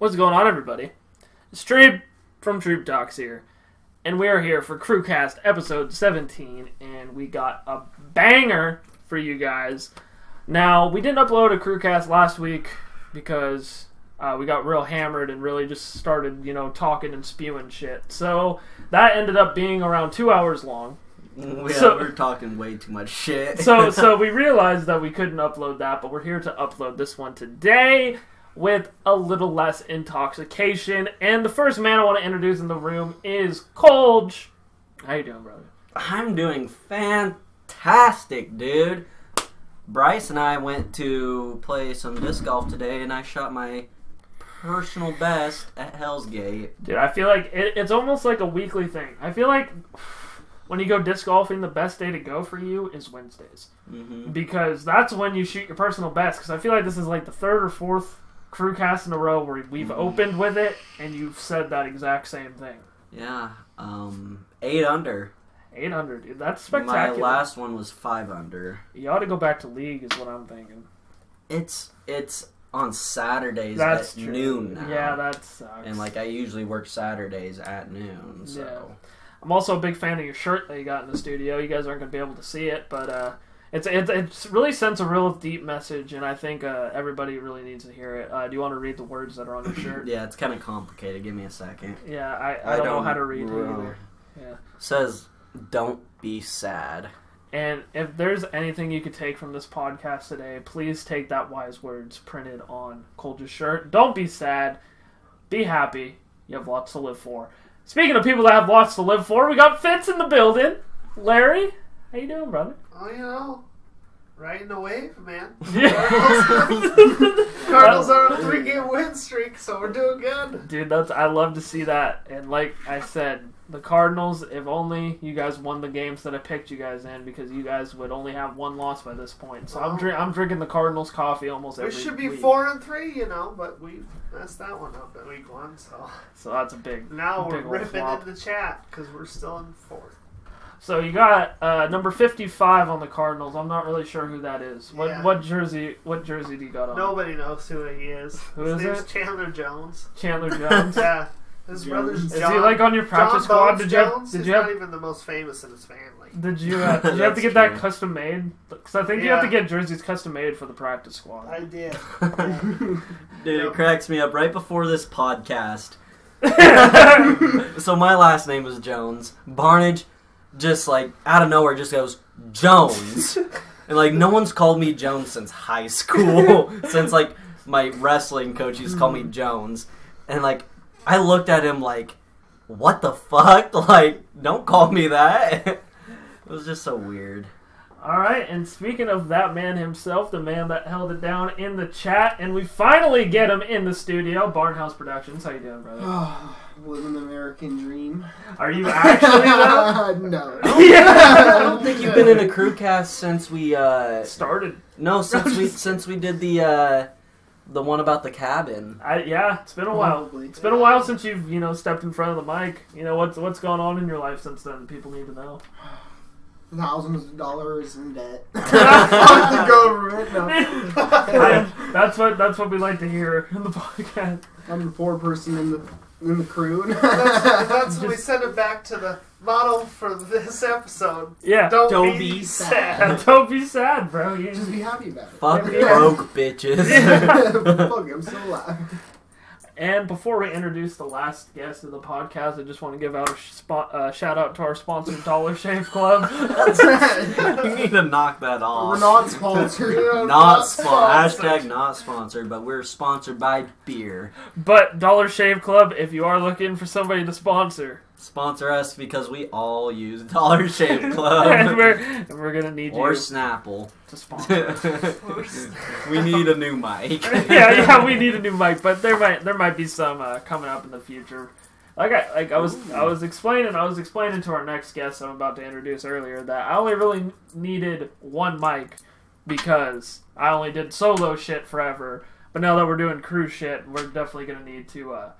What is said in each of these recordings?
What's going on, everybody? It's Treeb from Treeb Talks here, and we are here for Crewcast episode 17, and we got a banger for you guys. Now, we didn't upload a Crewcast last week because uh, we got real hammered and really just started, you know, talking and spewing shit. So that ended up being around two hours long. Yeah, So- we're talking way too much shit. so so we realized that we couldn't upload that, but we're here to upload this one today with a little less intoxication. And the first man I want to introduce in the room is Colge. How you doing, brother? I'm doing fantastic, dude. Bryce and I went to play some disc golf today, and I shot my personal best at Hell's Gate. Dude, I feel like it, it's almost like a weekly thing. I feel like when you go disc golfing, the best day to go for you is Wednesdays. hmm because that's when you shoot your personal best. Because I feel like this is like the third or fourth crew cast in a row where we've Mhm. opened with it, and you've said that exact same thing. Yeah, um, eight under. 800, dude. That's spectacular. My last one was five under. You ought to go back to league, is what I'm thinking. It's it's on Saturdays That's at true. noon now. Yeah, that sucks. and like I usually work Saturdays at noon. So Yeah. I'm also a big fan of your shirt that you got in the studio. You guys aren't going to be able to see it, but uh, it's, it's it's really sends a real deep message, and I think uh, everybody really needs to hear it. Uh, do you want to read the words that are on your shirt? yeah, it's kind of complicated. Give me a second. Yeah, I, I, don't, know how to read it either. Yeah. Says, "Don't be sad." And if there's anything you could take from this podcast today, please take that wise words printed on Colge's shirt. Don't be sad. Be happy. You have lots to live for. Speaking of people that have lots to live for, we got Fitz in the building. Larry, how you doing, brother? Oh, you know, riding the wave, man. Yeah. Cardinals are on a three-game win streak, so we're doing good. Dude, that's I love to see that. And like I said, the Cardinals, if only you guys won the games that I picked you guys in, because you guys would only have one loss by this point. So I'm drink, I'm drinking the Cardinals coffee almost every. We should be week. four and three, you know, but we messed that one up in week one. So So that's a big now we're ripping flop. in the chat because we're still in fourth. So you got uh, number fifty-five on the Cardinals. I'm not really sure who that is. What Yeah. what jersey? What jersey do you got on? Nobody knows who he is. Who His is name's it? Chandler Jones. Chandler Jones. yeah, his Jones. brother's Is Jon. he like on your practice Jon squad? Bones Did you have, Jones? did you have not even the most famous in his family. did you uh, did you have to That's get that custom made? Because I think you have to get jerseys custom made for the practice squad. I did. Dude, Yep. it cracks me up right before this podcast. so my last name is Jones. Barnage just like out of nowhere just goes Jones. and like no one's called me Jones since high school. since like my wrestling coach used to call me Jones. And like I looked at him like what the fuck? Like don't call me that. it was just so weird. All right, and speaking of that man himself, the man that held it down in the chat, and we finally get him in the studio. Barnhouse Productions, how you doing, brother? Living the American dream. Are you actually though? no. I don't think you've been in a crew cast since we uh Started. No, since we since we did the uh the one about the cabin. I, yeah, it's been a while. Probably. It's been a while since you've you know stepped in front of the mic. You know what's what's gone on in your life since then? People need to know. Thousands of dollars in debt. Fuck the government. No. I- that's what that's what we like to hear in the podcast. I'm the poor person in the in the crew. That's, that's when we Just- send it back to the model for this episode. Yeah, Don't, Don't be, be sad. don't be sad, bro. You- Just be happy about it. Fuck Yeah. broke bitches. Fuck, I'm still alive. And before we introduce the last guest of the podcast, I just want to give out a spot, uh, shout out to our sponsor, Dollar Shave Club. you need to knock that off. We're not sponsored. You're not sponsored. hashtag not sponsored, but we're sponsored by beer. but Dollar Shave Club, if you are looking for somebody to sponsor, Sponsor us because we all use Dollar Shave and Club we're and we're gonna need or you Snapple. to sponsor. we need a new mic. yeah, yeah, we need a new mic, but there might there might be some uh, coming up in the future. Like I like I was I was explaining I was explaining to our next guest I'm about to introduce earlier that I only really needed one mic because I only did solo shit forever. But now that we're doing crew shit, we're definitely gonna need to uh,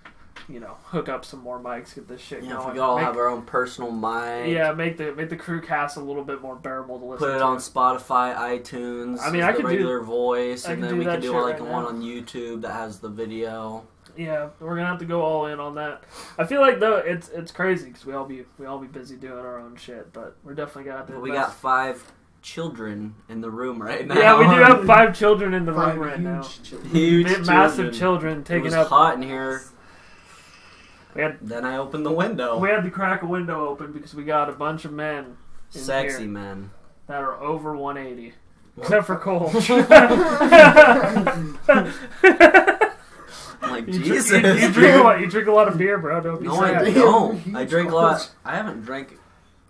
you know hook up some more mics, get this shit Yeah, if going. we all Make- have our own personal mic. yeah, make the make the crew cast a little bit more bearable to listen to. Put it to. on Spotify, iTunes. I mean, I the could do- regular voice, I and then do we that could do like right one now. on YouTube that has the video. Yeah, we're gonna have to go all in on that. I feel like though it's it's crazy because we all be we all be busy doing our own shit, but we're definitely gonna have to. But we got five children in the room right now. yeah, we do have five children in the Five room right huge now. children. huge, Big, massive children. children It taking was up. hot in here. We had Then I opened the window. we had to crack a window open because we got a bunch of men in Sexy here man. that are over 180, except for Cole. Like You, dr- Jesus. you, you drink a lot. You drink a lot of beer, bro. Don't be no, I don't. I drink a lot. I haven't drank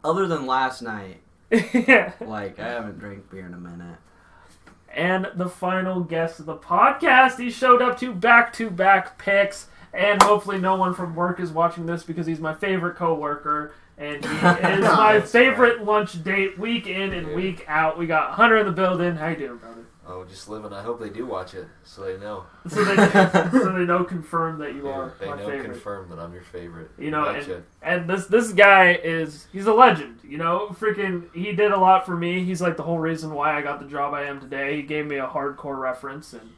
other than last night. yeah. Like I haven't drank beer in a minute. And the final guest of the podcast, he showed up to back-to-back picks, and hopefully no one from work is watching this because he's my favorite coworker, and he is my That's favorite lunch date week in and Yeah. week out. We got Hunter in the building. How you doing, brother? Oh, just living. I hope they do watch it, so they know. So they, so they know confirm that you Yeah, are they my know, favorite. confirm that I'm your favorite. You know, Gotcha. And this this guy is he's a legend, you know. Freaking, he did a lot for me. He's like the whole reason why I got the job I am today. He gave me a hardcore reference, and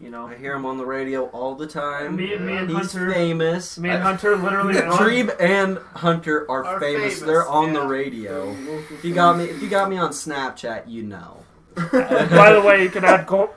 you know, I hear him on the radio all the time. me, me and He's Hunter, famous. me and Hunter literally. on- Treeb and Hunter are, Are famous. famous, They're on the radio. If you got me, if you got me on Snapchat, you know. By the way, you can add Cole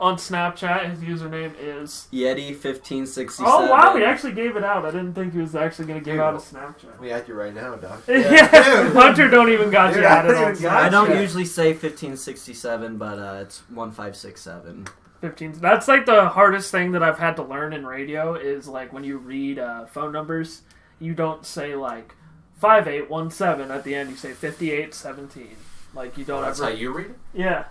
on Snapchat. His username is. Yeti fifteen sixty seven. Oh wow, he actually gave it out. I didn't think he was actually going to give Dude. out a Snapchat. We me at you right now, Doc. Yeah, dude. Hunter don't even got Dude, you I added don't on even got I don't usually say fifteen sixty seven, but uh, it's one five six seven. 15 that's like the hardest thing that i've had to learn in radio is like when you read uh, phone numbers you don't say like 5817 at the end you say 5817 like you don't That's ever how you read it. yeah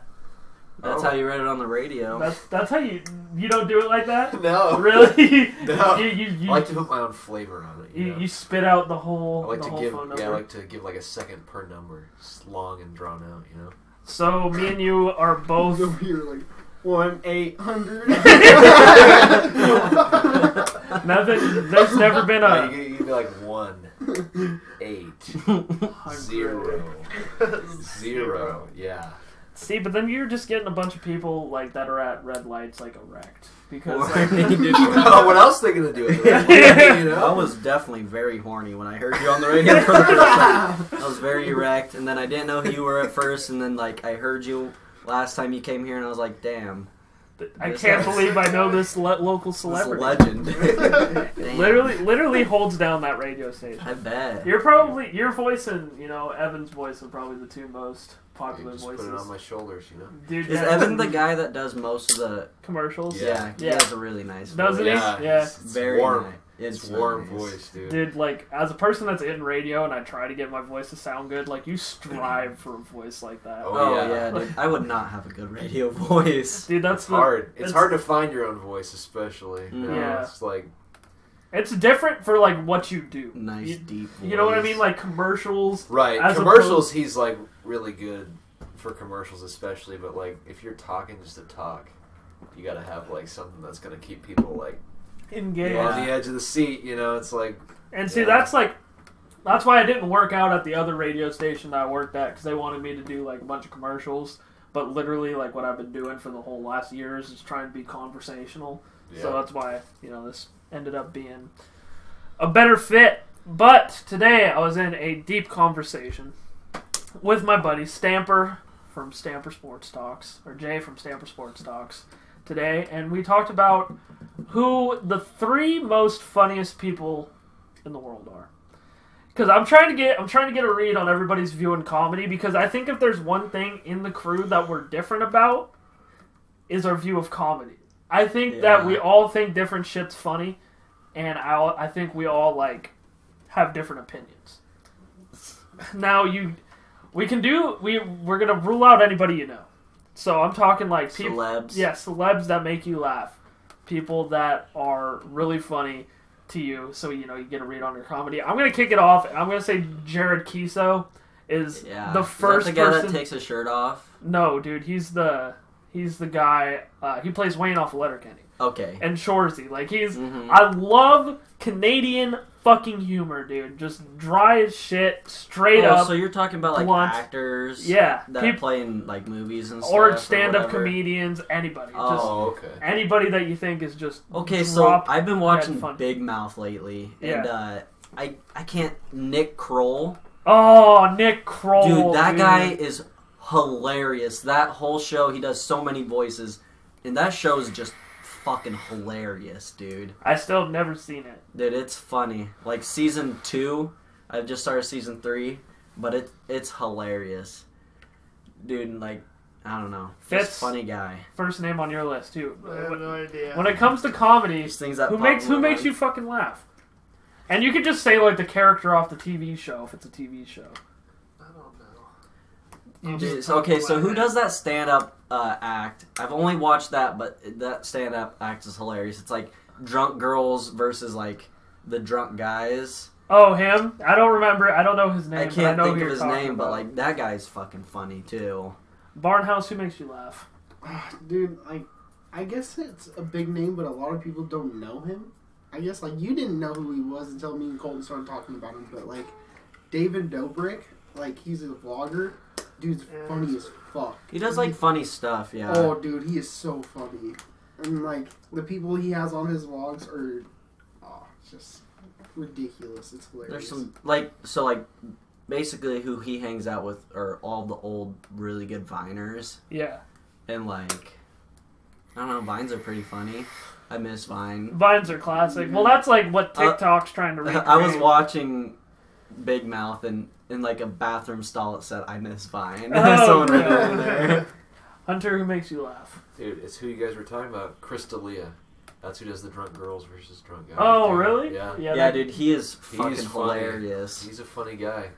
That's Oh. how you read it on the radio. that's that's how you you don't do it like that No, really No. you, you, you, I like to put my own flavor on it. You, you, know? you spit out the whole I like the to whole give. phone number Yeah, I like to give like a second per number, It's long and drawn out. You know. so me and you are both Over here, like one eight hundred. nothing there's never been Yeah, a you, would be like one, eight, zero, zero. Yeah. see but then you're just getting a bunch of people like that are at red lights like erect because Or- like, Oh, what else they gonna do? With it? you I was definitely very horny when I heard you on the radio for the first time. I was very erect, and then I didn't know who you were at first, and then like I heard you last time you came here, and I was like, damn, I This can't guy's- believe I know this le- local this celebrity. legend. Damn. Literally, literally holds down that radio station. I bet. You're probably your voice and you know Evan's voice are probably the two most popular just voices. put it on my shoulders. You know. Dude, Is yeah, Evan the guy that does most of the? commercials? Yeah, he Yeah. has a really nice. Voice. Doesn't voice. he? Yeah. Yeah. It's, it's Very warm. nice. It's, It's warm nice. voice, dude. Dude, like as a person that's in radio and I try to get my voice to sound good, like you strive for a voice like that. Oh, Oh yeah. yeah, dude. I would not have a good radio voice. Dude, that's It's the, hard. It's, it's- hard to find your own voice, especially. You know, Yeah. It's like It's different for like what you do. Nice You, deep. you know what I mean? Like commercials. right As commercials. He's like really good for commercials, especially. But like if you're talking just to talk, you gotta have like something that's gonna keep people like Engaged. on the edge of the seat. You know, it's like And see, Yeah. that's like, that's why I didn't work out at the other radio station that I worked at because they wanted me to do like a bunch of commercials. But literally, like what I've been doing for the whole last years is trying to be conversational. yeah. So that's why you know this ended up being a better fit. But today I was in a deep conversation with my buddy Stamper from Stamper Sports Talks, or Jay from Stamper Sports Talks today, and we talked about who the three most funniest people in the world are. Because I'm trying to get I'm trying to get a read on everybody's view in comedy because I think if there's one thing in the crew that we're different about is our view of comedy. I think that we all think different shit's funny, and I I think we all like have different opinions. Now you, we can do we we're gonna rule out anybody you know. So I'm talking like people, celebs. yeah, celebs that make you laugh, people that are really funny to you. So you know you get a read on your comedy. I'm gonna kick it off. I'm gonna say Jared Keeso is Yeah. the Is first the guy person. that takes his shirt off. no, dude, he's the he's the guy. Uh, he plays Wayne off of Letterkenny. Okay. and Shoresy. Like he's Mhm. I love Canadian fucking humor, dude. Just dry as shit, straight oh, up. so you're talking about like blunt. actors, Yeah, that peop- play in like movies and stuff, or stand-up whatever? comedians, anybody. Oh. Oh, okay. anybody that you think is just Okay, so I've been watching. Big Mouth lately, Yeah. and uh, I I can't Nick Kroll, Oh, Nick Kroll, dude, that dude. guy is hilarious. That whole show, he does so many voices, and that show is just fucking hilarious, dude. I still have never seen it. Dude, it's funny. Like season two, I've just started season three, but it it's hilarious, dude. Like I don't know, Fitz- just funny guy. First name on your list too. I have no idea. When it comes to comedy, These things that who makes who makes mind. you fucking laugh? And you could just say like the character off the TV show if it's a TV show. I don't know. Just, okay, so who does that stand up uh, act? I've only watched that, but that stand up act is hilarious. It's like drunk girls versus like the drunk guys. oh him? I don't remember. I don't know his name. I can't know think who of his talking name, but like that guy's fucking funny too. Barnhouse. Who makes you laugh? Ah, Dude, like, I guess it's a big name, but a lot of people don't know him. I guess, like, you didn't know who he was until me and Colton started talking about him, but, like, David Dobrik, like, he's a vlogger. Dude's Yeah. funny as fuck. He does like funny stuff, yeah. Oh, dude, he is so funny. And, like, the people he has on his vlogs are, oh, just ridiculous. It's hilarious. There's some like so like basically who he hangs out with are all the old really good viners Yeah, and like I don't know vines are pretty funny. I miss Vine. Vines are classic. Well, that's like what Uh, TikTok's trying to recreate. I was watching Big Mouth and in like a bathroom stall it said I miss Vine. Oh, Someone wrote yeah. over there. Hunter. Who makes you laugh? Dude, it's who you guys were talking about. Chris D'Elia. That's who does the drunk girls versus drunk guys. Oh, dude. really? Yeah. Yeah, Yeah, dude, he is He's fucking funny. hilarious. He's a funny guy.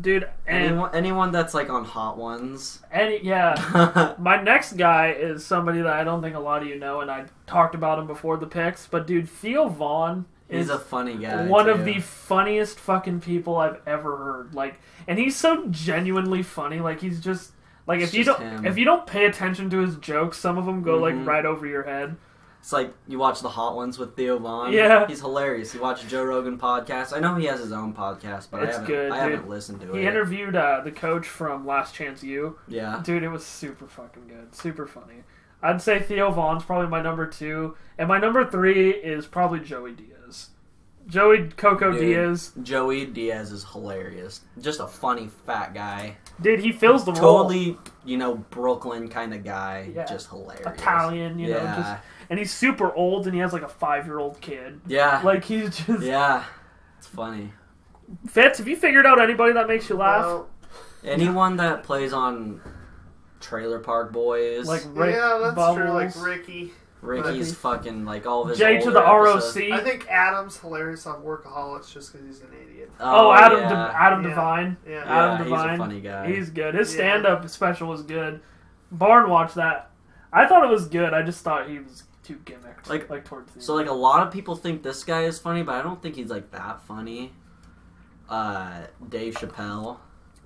dude. And Anyone, anyone that's like on Hot Ones. any yeah. My next guy is somebody that I don't think a lot of you know, and I talked about him before the picks. But dude, Theo Von He's is a funny guy. one of the funniest fucking people I've ever heard. Like, and he's so genuinely funny. Like, he's just like It's if you don't him. if you don't pay attention to his jokes, some of them go Mhm. like right over your head. It's like you watch the Hot Ones with Theo Von. Yeah. he's hilarious. You watch Joe Rogan podcast. I know he has his own podcast, but It's I haven't. good, I haven't listened to He it. He interviewed uh, the coach from Last Chance U. yeah, Dude, it was super fucking good. Super funny. I'd say Theo Von's probably my number two. And my number three is probably Joey Diaz. Joey Coco Dude. Diaz. Joey Diaz is hilarious. Just a funny fat guy. Dude, he fills the role. Totally, you know, Brooklyn kind of guy. Yeah. Just hilarious. Italian, you know, yeah. just and he's super old and he has like a five year old kid. yeah. Like he's just yeah. It's funny. Fitz, have you figured out anybody that makes you laugh? Well, Anyone that plays on Trailer Park Boys, like Rick yeah, that's Bubbles, true. Like Ricky. Ricky's fucking like all of his. Jay to older the ROC. I think Adam's hilarious on Workaholics just because he's an idiot. oh, Adam yeah. De- Adam Yeah. Devine. Yeah. Yeah, Adam he's a funny guy. He's good. His Yeah. stand up special was good. Barn watched that. I thought it was good. I just thought he was too gimmicked. Like- like towards the So like a lot of people think this guy is funny, but I don't think he's like that funny. Uh, Dave Chappelle.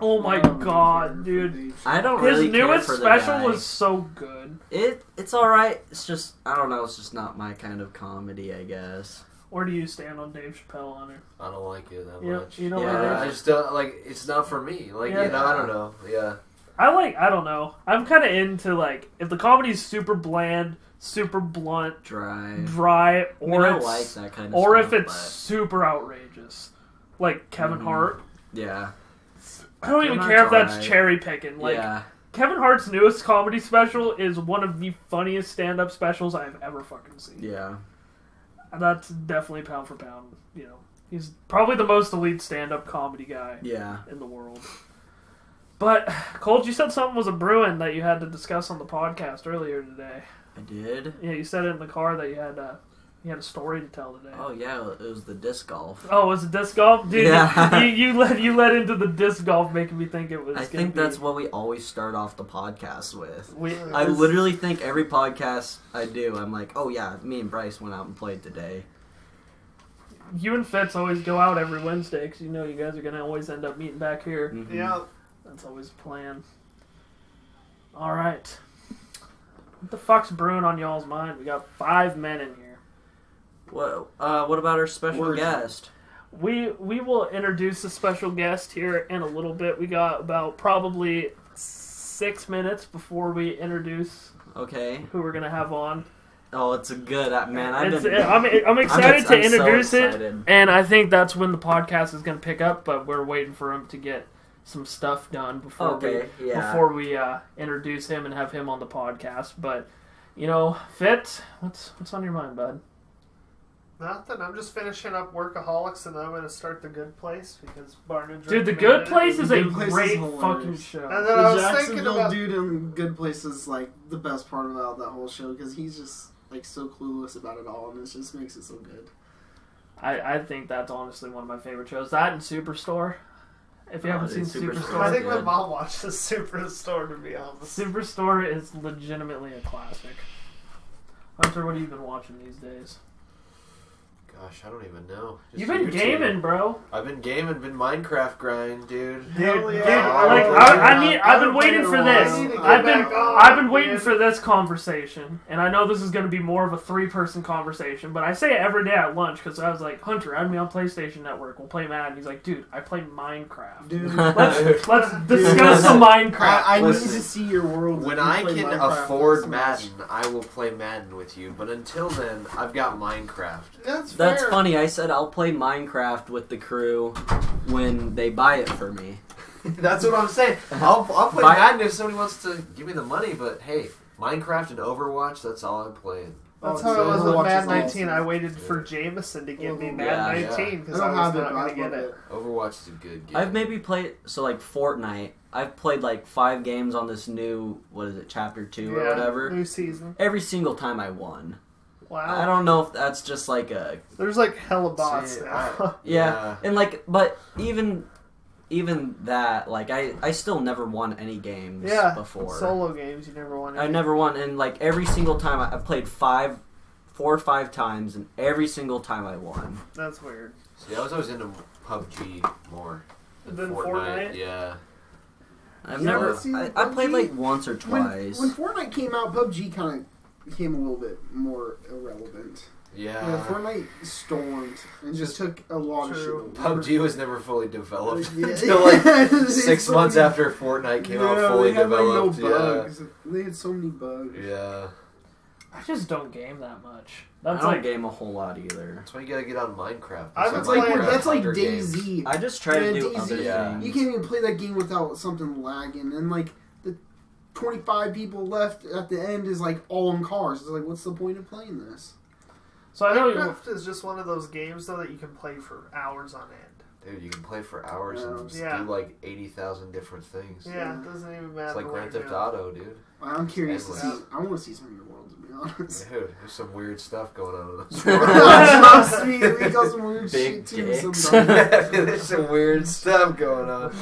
Oh my Um, god, dude. I don't His really care newest for the special guy. was so good. it. It's all right. It's just I don't know. It's just not my kind of comedy, I guess. Where do you stand on Dave Chappelle on it? I don't like it that Yeah, much. you don't like yeah, it? I just don't like. It's not for me. Like Yeah. you know, I don't know. Yeah. I like. I don't know. I'm kind of into like if the comedy's super bland, super blunt, Dry. dry, I, mean, or I it's like that kind of or stuff, if it's but- super outrageous, like Kevin Mhm. Hart. yeah, I don't even care if that's alright. cherry picking. Like yeah, Kevin Hart's newest comedy special is one of the funniest stand-up specials I've ever fucking seen. yeah. And That's definitely pound for pound. You know, he's probably the most elite stand-up comedy guy Yeah. in the world. But Colt, you said something was a brewing that you had to discuss on the podcast earlier today. I did. Yeah, you said it in the car that you had uh, you had a story to tell today. Oh yeah, it was the disc golf. Oh, it was it disc golf, dude? Yeah. you, you led you led into the disc golf, making me think it was. I think be- that's what we always start off the podcast with. we. I literally think every podcast I do, I'm like, oh yeah, me and Bryce went out and played today. You and Fitz always go out every Wednesday because you know you guys are gonna always end up meeting back here. Mhm. Yeah. That's always the plan. All right. What the fuck's brewing on y'all's mind? We got five men in here. What, uh, what about our special guest? We we will introduce a special guest here in a little bit. We got about probably six minutes before we introduce Okay. who we're gonna have on. Oh, it's a good uh, man. I've It's-. I'm, I'm excited ex- to I'm so introduce it, and I think that's when the podcast is gonna pick up. But we're waiting for him to get some stuff done before Okay. we Yeah. before we uh, introduce him and have him on the podcast. But you know, Fitz, what's what's on your mind, bud? Nothing. I'm just finishing up Workaholics, and then I'm going to start The Good Place because Barnage. Dude, The Good. Place is a Good Place is great hilarious. fucking show. And then I The was thinking Jacksonville about. dude in Good Place is like the best part about that whole show because he's just like so clueless about it all, and it just makes it so good. I, I think that's honestly one of my favorite shows. That and Superstore. If you Oh, haven't seen dude, Superstore. Superstore, I think my good. mom watches Superstore to be honest. Superstore is legitimately a classic. Hunter, what have you been watching these days? Gosh, I don't even know. Just You've been YouTube. gaming, bro. I've been gaming, been Minecraft grind, dude. Dude, Hell dude, yeah. like I, yeah. I need, I've been I've waiting for this. a. I need to get I've been, on, I've been waiting man. for this conversation, and I know this is going to be more of a three-person conversation, but I say it every day at lunch because I was like, Hunter, add me on PlayStation Network. We'll play Madden. He's like, dude, I play Minecraft. Dude, Let's let's discuss listen. some Minecraft. I, I need to see your world. When You I can Minecraft afford. Madden, I will play Madden with you. But until then, I've got Minecraft. That's That's fair. funny. I said I'll play Minecraft with the crew when they buy it for me. That's what I'm saying. I'll, I'll play Buy- Madden if somebody wants to give me the money. But hey, Minecraft and Overwatch, that's all I'm playing. That's Oh, how it was so with Overwatch Madden is 19. awesome. I waited for Yeah. Jameson to give me Madden yeah. 19 I because I, was not going to get it. it. Overwatch is a good game. I've maybe played so like Fortnite. I've played like five games on this new what is it, chapter two or whatever. New season. Every single time I won. Wow. I don't know if that's just like a There's like hella bots See, now. I- yeah, and like but even even that like I I still never won any games yeah. before. Solo games, you never won. I never won, and like every single time I, I played five, four or five times, and every single time I won. That's weird. See, I was always into PUBG more than Than Fortnite. Fortnite? Yeah. I've Yeah, never. see, I, I played like once or When, twice. when Fortnite came out, PUBG kind of became a little bit more irrelevant. Yeah. Yeah, Fortnite stormed and just took a lot True. of shit. PUBG was never fully developed Yeah. until like six so months many- after Fortnite came Yeah, out fully they had, like, developed. no bugs. They had so many bugs. yeah. Yeah. I just don't game that much. I don't like game a whole lot either. That's why you gotta get on Minecraft. I've been That's like playing- Minecraft that's like Hunger. DayZ. I just try to Yeah, do DayZ. other Yeah. things. You can't even play that game without something lagging, and like the twenty-five people left at the end is like all in cars. It's like, what's the point of playing this? so. I know you. Minecraft is just one of those games though that you can play for hours on end. Dude, you can play for hours and um, just Yeah. do like 80,000 different things. Yeah, it doesn't even matter. It's like what Grand you're Theft. Auto, dude. I'm curious to see. I want to see some of your world, to be honest. Dude, there's some weird stuff going on in this Trust me, we got some weird Big shit too. Sometimes. there's some weird stuff going on.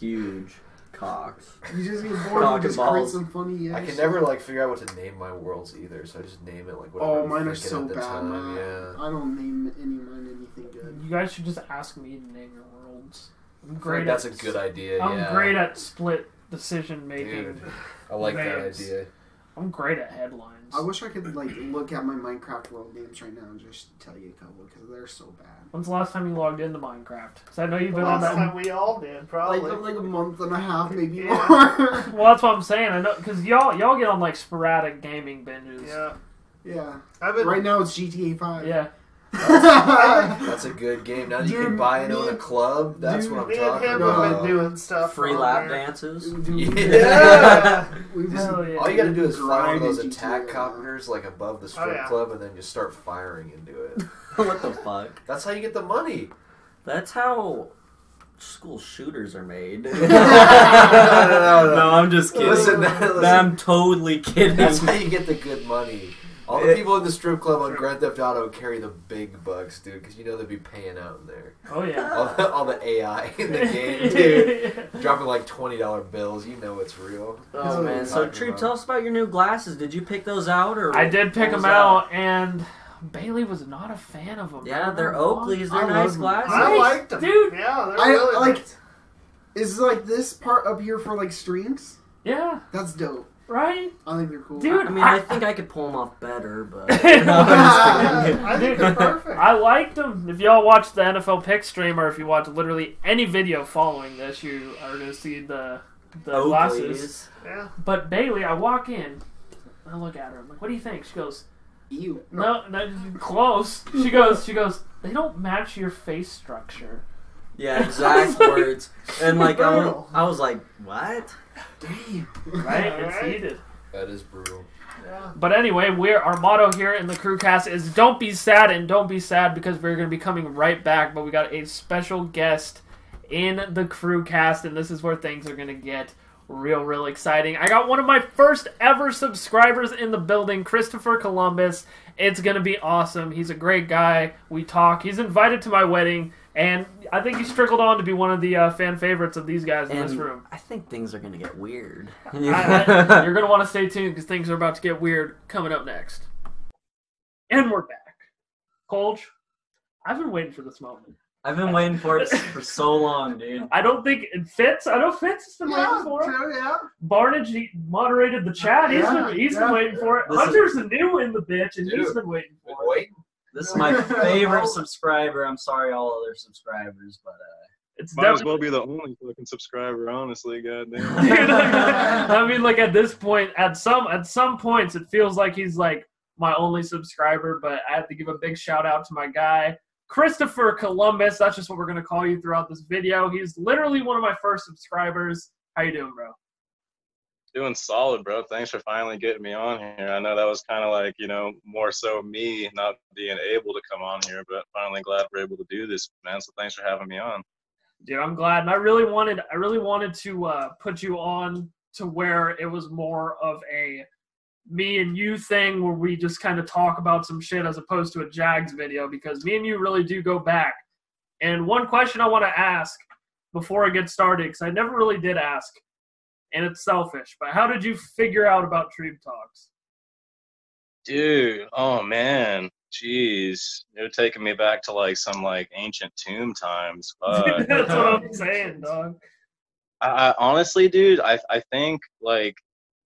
Huge cocks. You just get bored Cock and just create some funny. I can never like figure out what to name my worlds either, so I just name it like whatever. Oh, I'm mine are so bad, time. Yeah. I don't name any of mine anything good. You guys should just ask me to name your worlds. I'm great. like that's a good idea. I'm yeah. great at split decision making. Dude, I like that idea. I'm great at headlines. I wish I could like look at my Minecraft world names right now and just tell you a couple because they're so bad. When's the last time you logged into Minecraft? Because I know you've The been on last that. time we all did, probably. Like like a month and a half, maybe Yeah. more. Well, that's what I'm saying. I know because y'all y'all get on like sporadic gaming binges. yeah, yeah. I've been. Right now it's GTA Five. Yeah. That's a good game. Now that you can buy and own a club, that's what I'm me and talking him about. have been doing stuff. Free on lap there. dances. Yeah. We've just Hell yeah. All you gotta do is fly one of those grinded attack GTA. copters like above the strip Oh, yeah. club, and then just start firing into it. what the fuck? That's how you get the money. That's how school shooters are made. no, no, no, no. I'm just kidding. Listen, listen. I'm totally kidding. That's how you get the good money. All the people in the strip club on Grand Theft Auto carry the big bucks, dude, because you know they'd be paying out in there. Oh yeah. All the, all the AI in the game, dude, dropping like twenty dollar bills. You know it's real. Oh man! So talking Treeb, about. tell us about your new glasses. Did you pick those out or? I did pick them that? out, and Bailey was not a fan of them. Yeah, they're Oakleys. They're I nice them. glasses. I Nice, liked them, dude. Yeah, they're I- really like- nice. Is like this part up here for like strings? Yeah. That's dope. Right? I think they're cool. Dude, I mean, I think I could pull them off better, but No, I'm just. I think they're perfect. I liked them. If y'all watch the NFL pick stream, or if you watch literally any video following this, you are going to see the the Oh, glasses. please. yeah. But Bailey, I walk in, I look at her. I'm like, "What do you think?" She goes, Ew. "No, no, close." She goes, "She goes, they don't match your face structure." Yeah, exact words. And like I was, I was like, what? Damn. Right? It's Right. heated. That is brutal. Yeah. But anyway, we're our motto here in the crewcast is don't be sad and don't be sad because we're going to be coming right back. But we got a special guest in the crewcast, and this is where things are going to get real, real exciting. I got one of my first ever subscribers in the building, Christopher Columbus. It's going to be awesome. He's a great guy. We talk. He's invited to my wedding, and I think he's trickled on to be one of the uh, fan favorites of these guys in this room. I think things are gonna get weird. I- I- you're gonna want to stay tuned because things are about to get weird coming up next. And we're back. Colge, I've been waiting for this moment. I've been waiting for it for so long, dude. I don't think it fits. I know Fitz has been Yeah, waiting for it. true, yeah. Barnage he moderated the chat. He's Yeah, been he's yeah. been waiting for it. This Hunter's the new in the bitch, and he's been waiting Been for it. waiting. This is my favorite subscriber. I'm sorry, all other subscribers, but uh, It's Might as well be the only fucking subscriber, honestly. Goddamn. I mean, like at this point, at some at some points, it feels like he's like my only subscriber. But I have to give a big shout out to my guy Christopher Columbus. That's just what we're gonna call you throughout this video. He's literally one of my first subscribers. How you doing, bro? Doing solid, bro. Thanks for finally getting me on here. I know that was kind of like, you know, more so me not being able to come on here, but finally glad we're able to do this, man. So thanks for having me on. Dude, I'm glad, and I really wanted I really wanted to uh, put you on to where it was more of a me and you thing where we just kind of talk about some shit as opposed to a Jags video because me and you really do go back. And one question I want to ask before I get started, because I never really did ask, and it's selfish, but how did you figure out about Treeb Talks? Dude, oh man. Jeez. You're taking me back to like some like ancient tomb times. But That's what I'm saying, dog. I, I honestly, dude, I I think like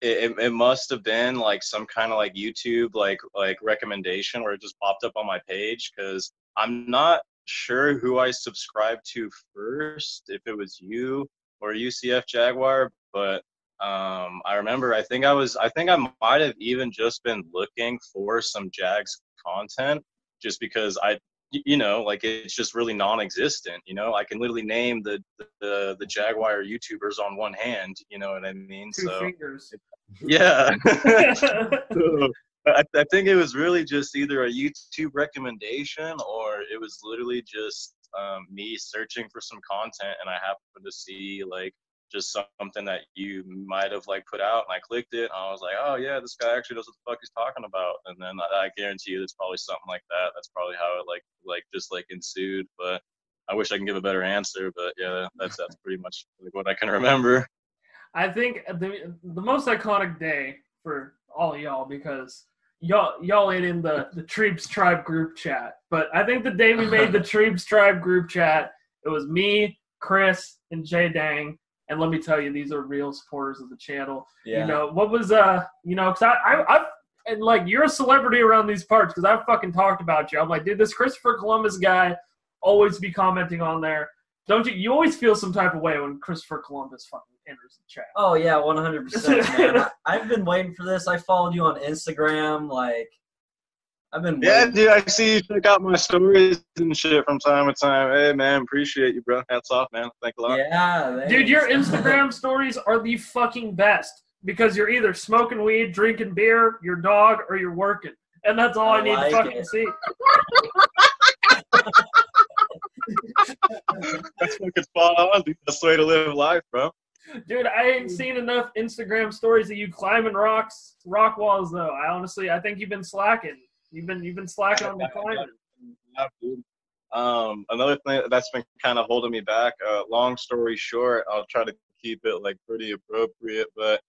it, it, it must have been like some kind of like YouTube like like recommendation where it just popped up on my page because I'm not sure who I subscribed to first, if it was you or UCF Jaguar, but um, I remember I think I was I think I might have even just been looking for some Jags content just because I you know like it's just really non-existent you know? I can literally name the the the jaguar youtubers on one hand you know what i mean? Two so fingers. yeah. So, I, I think it was really just either a youtube recommendation or it was literally just um, me searching for some content and i happened to see like just something that you might have like put out and I clicked it and I was like, oh yeah, this guy actually knows what the fuck he's talking about. And then I, I guarantee you it's probably something like that. That's probably how it like like just like ensued. But I wish I can give a better answer. But yeah, that's that's pretty much like what I can remember. I think the the most iconic day for all y'all because y'all y'all ain't in the the Treebs Tribe group chat, but I think the day we made the Treebs Tribe group chat, it was me, Chris, and Jay Dang. And let me tell you, these are real supporters of the channel. You know what was uh, you know, because I, I I've and like you're a celebrity around these parts because I've fucking talked about you. I'm like, dude, this Christopher Columbus guy always be commenting on there. Don't you? You always feel some type of way when Christopher Columbus fucking enters the chat. oh yeah, 100. percent I've been waiting for this. I followed you on Instagram. Like, I've been Yeah, dude, I see you check out my stories and shit from time to time. Hey man, appreciate you, bro. Hats off, man. Thank a lot. Yeah, Dude, your. Instagram stories are the fucking best because you're either smoking weed, drinking beer, your dog, or you're working. And that's all I, I need like to fucking it. see. That's fucking spot on. dude. That's the way to live life, bro. Dude, I ain't seen enough Instagram stories of you climbing rocks, rock walls though. I honestly I think you've been slacking. You've been you've been slacking on the climbing. Yeah, dude. Um, another thing that's been kind of holding me back. Uh, long story short, I'll try to keep it like pretty appropriate, but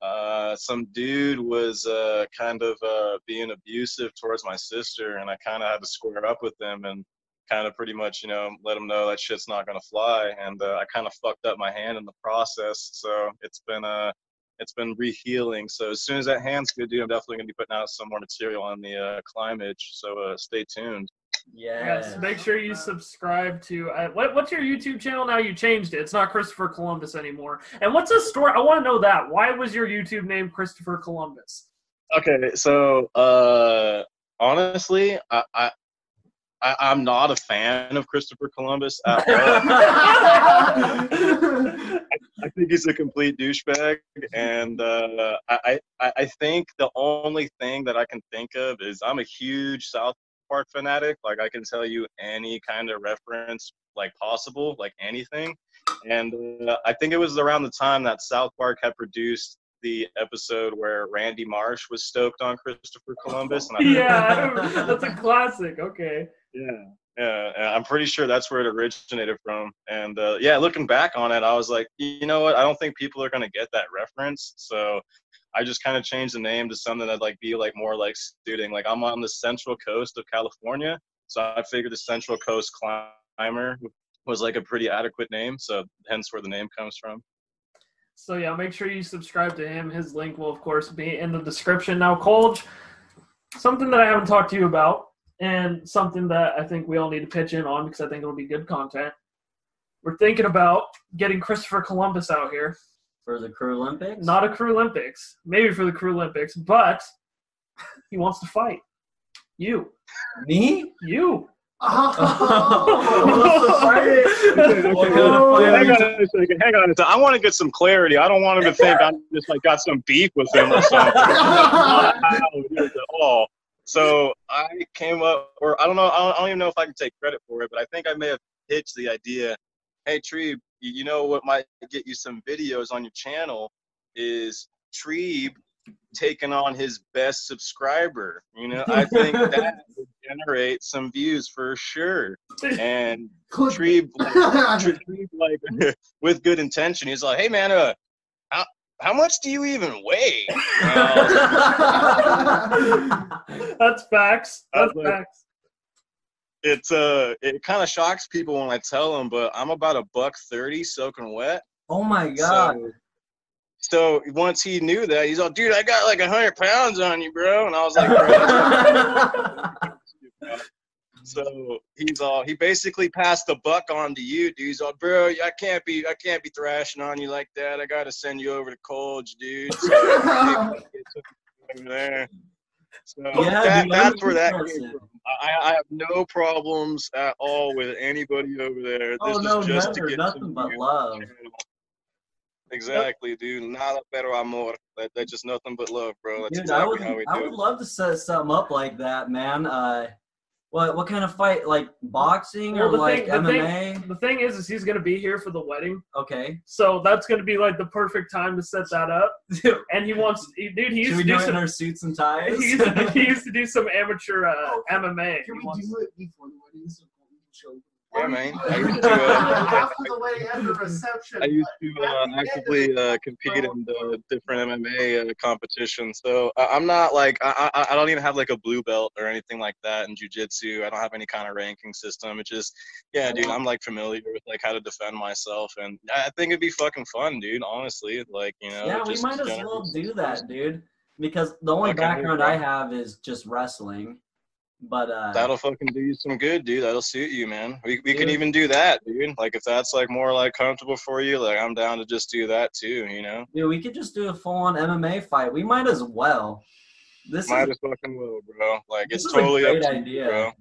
uh, some dude was uh, kind of uh, being abusive towards my sister, and I kind of had to square up with him and kind of pretty much, you know, let him know that shit's not gonna fly. And uh, I kind of fucked up my hand in the process, so it's been uh, it's been rehealing. So as soon as that hand's good, dude, I'm definitely gonna be putting out some more material on the uh, climate. So uh, stay tuned. Yes. Yeah. Make sure you subscribe to uh, what, what's your YouTube channel now? You changed it. It's not Christopher Columbus anymore. And what's the story? I want to know that. Why was your YouTube name Christopher Columbus? Okay, so uh, honestly, I, I, I I'm not a fan of Christopher Columbus at all. I think he's a complete douchebag, and uh, I, I I think the only thing that I can think of is I'm a huge South Park fanatic. Like I can tell you any kind of reference like possible, like anything. And uh, I think it was around the time that South Park had produced the episode where Randy Marsh was stoked on Christopher Columbus. And I yeah, that's a classic. Okay. yeah, yeah, yeah, I'm pretty sure that's where it originated from. And uh, yeah, looking back on it, I was like, you know what? I don't think people are gonna get that reference. So I just kind of changed the name to something that like be like more like suiting. Like I'm on the central coast of California, so I figured the Central Coast Climber was like a pretty adequate name. So hence where the name comes from. So yeah, make sure you subscribe to him. His link will of course be in the description. Now, Colge, something that I haven't talked to you about, and something that I think we all need to pitch in on because I think it'll be good content. We're thinking about getting Christopher Columbus out here. For the Crew Olympics? Not a Crew Olympics, maybe for the Crew Olympics, but he wants to fight. You, me? you. What kind of fight hang on a second. Hang on a second. I want to get some clarity. I don't want him to think I'm just like got some beef with him or something. That's not how it is at all. So I came up, or I don't know. I don't, I don't even know if I can take credit for it, but I think I may have pitched the idea. Hey, Treeb, you you know what might get you some videos on your channel is Treeb taking on his best subscriber. You know, I think that would generate some views for sure. And Treeb, like, Treeb, like with good intention, he's like, "Hey, man, uh, how how much do you even weigh?" Uh, That's facts. That's like- facts. it's uh, it kind of shocks people when I tell them, but I'm about a buck thirty, soaking wet. oh my god. So, so once he knew that, he's all, "Dude, I got like a hundred pounds on you, bro," and I was like, "Bro." So he's all he basically passed the buck on to you, dude. He's all, bro, I can't be I can't be thrashing on you like that. I gotta send you over to Colge, dude. So there. So Yeah, that, dude, that's I'm where that came from. I, I have no problems at all with anybody over there. Oh, this oh is no, just never. to get Nothing but views. love. Exactly, dude. Nada pero amor. That, that's just nothing but love, bro. That's Dude, I exactly would, how we I would it. love to set something up like that, man. Uh, what what kind of fight? Like boxing Well, or the like thing- the thing- MMA? The thing is, is he's gonna be here for the wedding, Okay. so that's gonna be like the perfect time to set that up. And he wants, he- dude. He used Should we to do do it in some. our suits and ties? He used, to, he used to do some amateur uh, MMA. Can He we wants- do it before the wedding so Colton can show? Yeah, man. I used to, uh, the way at the reception. I used to uh, actively uh, compete in the different MMA uh, competitions. So I- I'm not like I, I I don't even have like a blue belt or anything like that in jujitsu. I don't have any kind of ranking system. It's just yeah, dude. I'm like familiar with like how to defend myself, and I think it'd be fucking fun, dude. Honestly, like you know. yeah, we might as well do that, dude. Because the only Okay, background. I have is just wrestling. But uh, That'll fucking do you some good, dude. That'll suit you, man. We we can Dude. even do that, dude. Like if that's like more like comfortable for you, like I'm down to just do that too. You know. Yeah, we could just do a full-on MMA fight. We might as well. This Might is as fucking well, bro. Like This it's totally great up to idea. you, bro.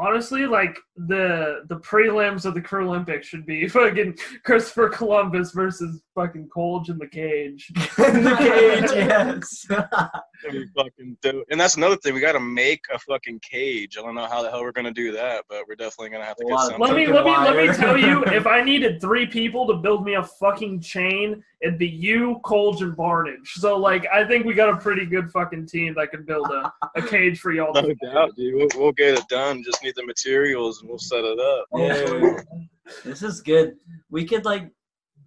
Honestly, like the the prelims of the Crew Olympics should be fucking Christopher Columbus versus fucking Colge in the cage. in the cage. Yes. That'd fucking dope. And that's another thing. We got to make a fucking cage. I don't know how the hell we're gonna do that, but we're definitely gonna have to get lot something. Let me let me let me tell you, if I needed three people to build me a fucking chain, it'd be you, Colge, and Barnage. So like, I think we got a pretty good fucking team that could build a, a cage for y'all. No To doubt, dude. We'll, we'll get it done. Just need the materials and we'll set it up. Dude, this is good. We could like,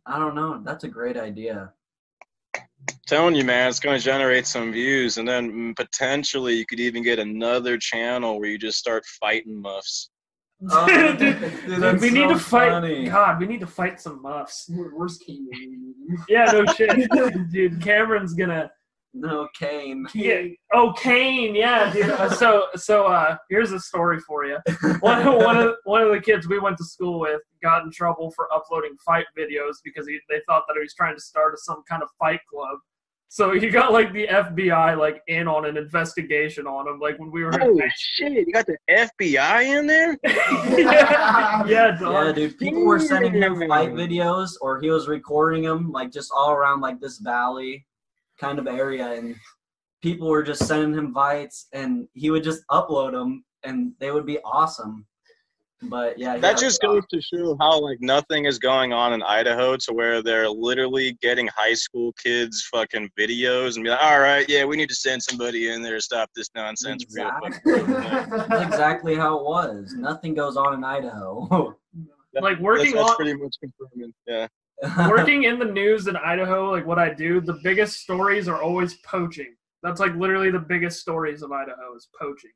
I don't know. That's a great idea. telling you, man, it's going to generate some views, and then potentially you could even get another channel where you just start fighting muffs. Oh, dude, dude, dude, that's we need so to fight. funny. God, we need to fight some muffs. Where- Where's Kane? when we need him? Yeah, no shit, dude. Cameron's gonna. No, Kane. Yeah. Oh, Kane. Yeah, dude. Uh, so, so uh, here's a story for you. One, one of one of the kids we went to school with got in trouble for uploading fight videos because he, they thought that he was trying to start some kind of fight club. So he got like the FBI like in on an investigation on him. Like when we were. Oh shit! You got the FBI in there? yeah, yeah. Yeah, dude. People were sending him fight videos, or he was recording them, like just all around like this valley kind of area, and people were just sending him fights, and he would just upload them, and they would be awesome. But yeah, That just caught. goes to show how like nothing is going on in Idaho to where they're literally getting high school kids fucking videos and be like, all right, yeah, we need to send somebody in there to stop this nonsense. real. Exactly. That's exactly how it was. Nothing goes on in Idaho. Like That's, working that's on pretty much confirming. Yeah. working in the news in Idaho, like what I do, the biggest stories are always poaching. That's like literally the biggest stories of Idaho is poaching.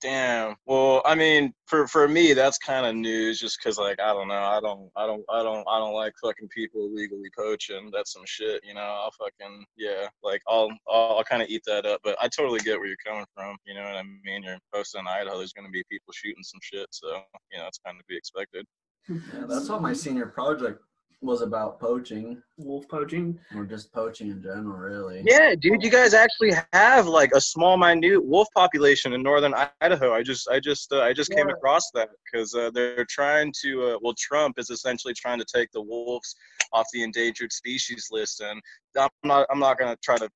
Damn. Well, I mean, for for me, that's kind of news, just because like I don't know, I don't, I don't, I don't, I don't like fucking people illegally poaching. That's some shit, you know. I'll fucking yeah, like I'll I'll, I'll kind of eat that up. But I totally get where you're coming from. You know what I mean? You're posting in Idaho. There's gonna be people shooting some shit, so you know it's kind of to be expected. Yeah, that's what my senior project was about poaching, Wolf poaching. or just poaching in general, really. Yeah, dude, you guys actually have like a small, minute wolf population in northern Idaho. I just, I just, uh, I just came across that because uh, they're trying to. Uh, well, Trump is essentially trying to take the wolves off the endangered species list, and I'm not, I'm not gonna try to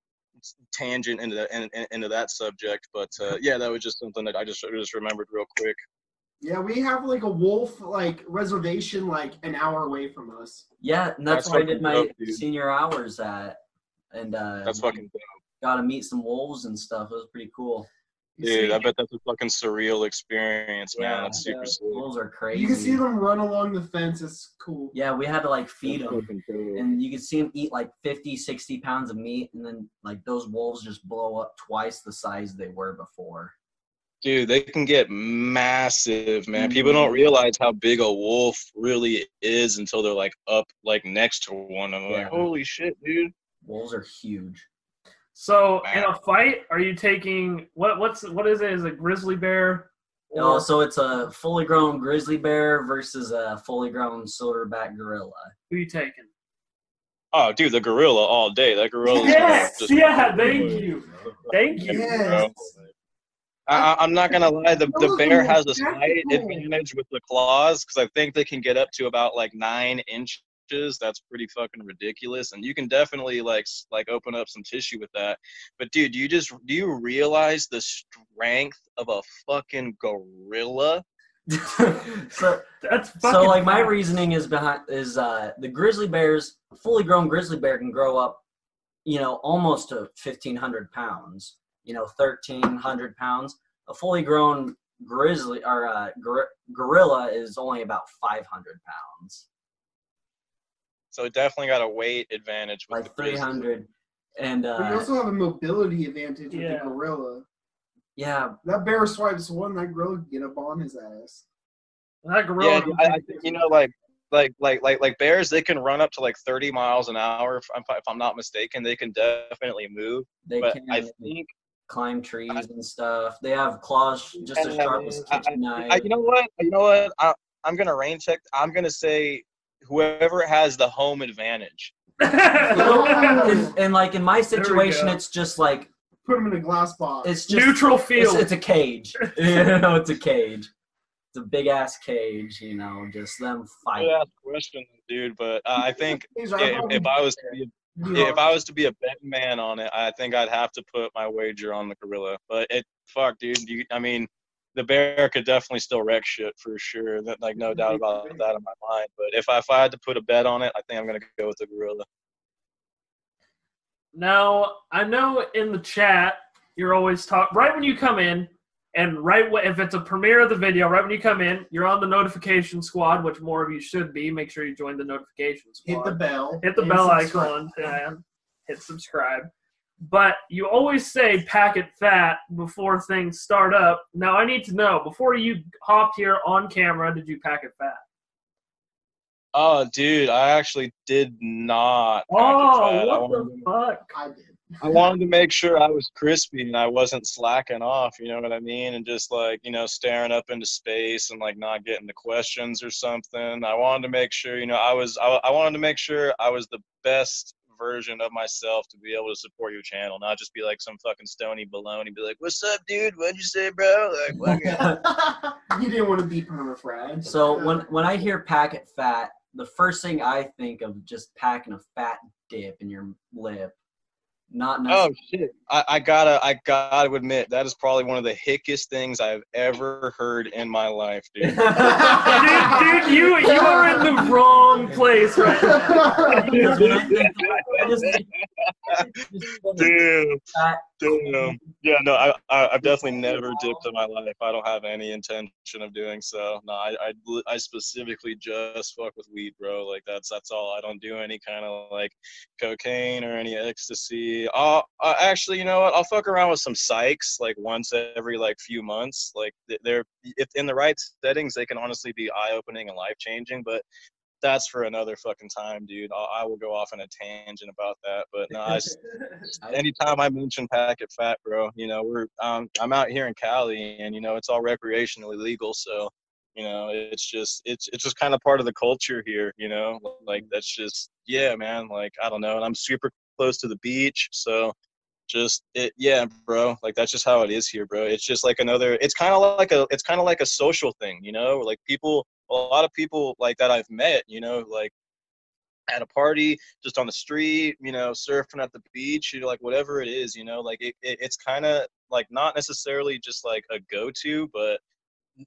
tangent into that in, in- into that subject, but uh, yeah, that was just something that I just just remembered real quick. Yeah, we have like a wolf like reservation like an hour away from us. Yeah, and that's, That's where I did my dope, senior hours at, and uh, That's fucking dope. got to meet some wolves and stuff. It was pretty cool. Dude. I bet that's a fucking surreal experience, man. Yeah, that's super yeah. sweet. Wolves are crazy. You can see them run along the fence. It's cool. Yeah, we had to like feed That's them, fucking and you could see them eat like 50, 60 pounds of meat, and then like those wolves just blow up twice the size they were before. Dude, they can get massive, man. Mhm. People don't realize how big a wolf really is until they're like up, like next to one. I'm Yeah. like, holy shit, dude. Wolves are huge. So in a fight, are you taking what? What's what is it? Is it grizzly bear? Oh, so it's a fully grown grizzly bear versus a fully grown silverback gorilla. who you taking? Oh, dude, the gorilla all day. That gorilla. Yes, yeah, thank you, thank you. Yes. I, I- I'm not gonna lie. The, the bear has a slight advantage with the claws because I think they can get up to about like nine inches. That's pretty fucking ridiculous, and you can definitely like like open up some tissue with that. But dude, do you just do you realize the strength of a fucking gorilla? so, That's fucking. so like my reasoning is behind is uh the grizzly bears, fully grown grizzly bear can grow up, you know, almost to fifteen hundred pounds. You know, thirteen hundred pounds. A fully grown grizzly or uh, gor- gorilla is only about five hundred pounds, So it definitely got a weight advantage with like the three grizzly. hundred. And But you uh, also have a mobility advantage with the gorilla. yeah, That bear swipes one, that gorilla can get up on his ass. that gorilla. Yeah, I, I think you know, like, like, like, like, like bears, they can run up to like 30 miles an hour. If I'm, if I'm not mistaken, they can definitely move. they But can I think, climb trees and stuff. They have claws just as sharp as I- kitchen knives. I, you know what? You know what? I, I'm gonna rain check. I'm gonna say whoever has the home advantage. and, and like in my situation, it's just like Put him in a glass box. it's just Neutral field. it's a cage. you know, it's a cage. It's a big ass cage. You know, just them Good fighting. ass question, dude. But uh, I think if, if I was to be, behind if I was to be a betting man on it, I think I'd have to put my wager on the gorilla. But it, fuck, dude. You, I mean, the bear could definitely still wreck shit for sure. That like no doubt about that in my mind. But if I, if I had to put a bet on it, I think I'm gonna go with the gorilla. Now, I know in the chat you're always talk right when you come in, and right when, if it's a premiere of the video, right when you come in, you're on the notification squad, which more of you should be. Make sure you join the notification squad. Hit the bell. Hit the bell subscribe. icon and hit subscribe. but you always say pack it fat before things start up. Now I need to know before you hopped here on camera, did you pack it fat? Oh, dude, I actually did not. pack it Oh, fat. What wanted the fuck? I did. I wanted to make sure I was crispy and I wasn't slacking off, you know what I mean? And just like, you know, staring up into space and like not getting the questions or something. I wanted to make sure, you know, I was, I, I wanted to make sure I was the best version of myself to be able to support your channel, not just be like some fucking stony baloney, be like, what's up, dude? What'd you say, bro? Like, fucking. you didn't want to be permafried. So when when I hear packet fat, the first thing I think of just packing a fat dip in your lip. Not Oh shit! I, I gotta, I gotta admit that is probably one of the hickest things I've ever heard in my life, dude. Dude, dude, you you are in the wrong place right now. Because when I think, I just think, just think of Damn, Yeah, no, I, I, I've definitely never dipped in my life. I don't have any intention of doing so. No, I, I, I specifically just fuck with weed, bro. Like that's that's all. I don't do any kind of like cocaine or any ecstasy. I'll, I actually, you know what? I'll fuck around with some psychs like once every like few months. Like they're if in the right settings, they can honestly be eye opening and life changing. But that's for another fucking time, dude. I'll, I will go off on a tangent about that. But no, I, anytime I mention packet fat, bro, you know, we're um, I'm out here in Cali, and you know, it's all recreationally legal, so you know, it's just it's it's just kind of part of the culture here, you know. Like that's just yeah, man. Like I don't know, and I'm super close to the beach, so just it yeah, bro. Like that's just how it is here, bro. It's just like another. It's kind of like a it's kind of like a social thing, you know. Like people, a lot of people like that I've met, you know, like at a party, just on the street, you know, surfing at the beach, you know, like whatever it is, you know, like it, it it's kind of like not necessarily just like a go-to, but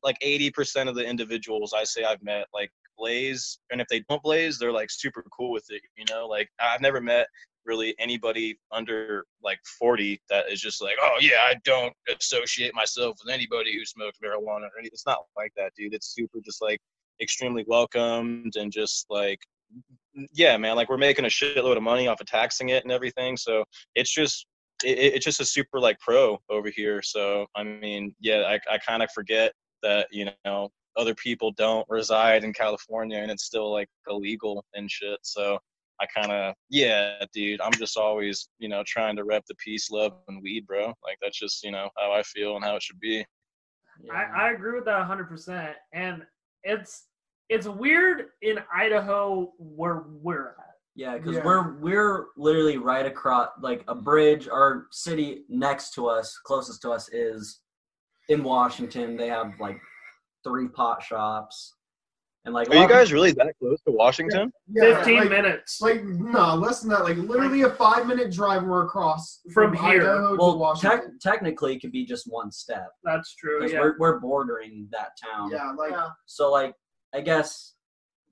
like 80% of the individuals I say I've met like blaze, and if they don't blaze, they're like super cool with it, you know. Like I've never met really anybody under like 40 that is just like, oh yeah, I don't associate myself with anybody who smokes marijuana or anything. It's not like that, dude. It's super just like extremely welcomed and just like yeah, man, like we're making a shitload of money off of taxing it and everything. So it's just it, it's just a super like pro over here. So I mean, yeah, I I kind of forget that you know other people don't reside in California and it's still like illegal and shit. So I kind of yeah, dude. I'm just always you know trying to rep the peace, love, and weed, bro. Like that's just you know how I feel and how it should be. I, I agree with that 100%. And it's it's weird in Idaho where we're at. Yeah, because Yeah. we're we're literally right across like a bridge. Our city next to us, closest to us, is in Washington. They have like three pot shops, and like Are you lot of- guys really that close to Washington? Yeah, 15 like, minutes. Like no, less than that. Like literally a five minute drive we're across From here. Idaho well, tec- Washington. technically, it could be just one step That's true. Yeah. we're we're bordering that town. yeah, like Yeah. So like, I guess,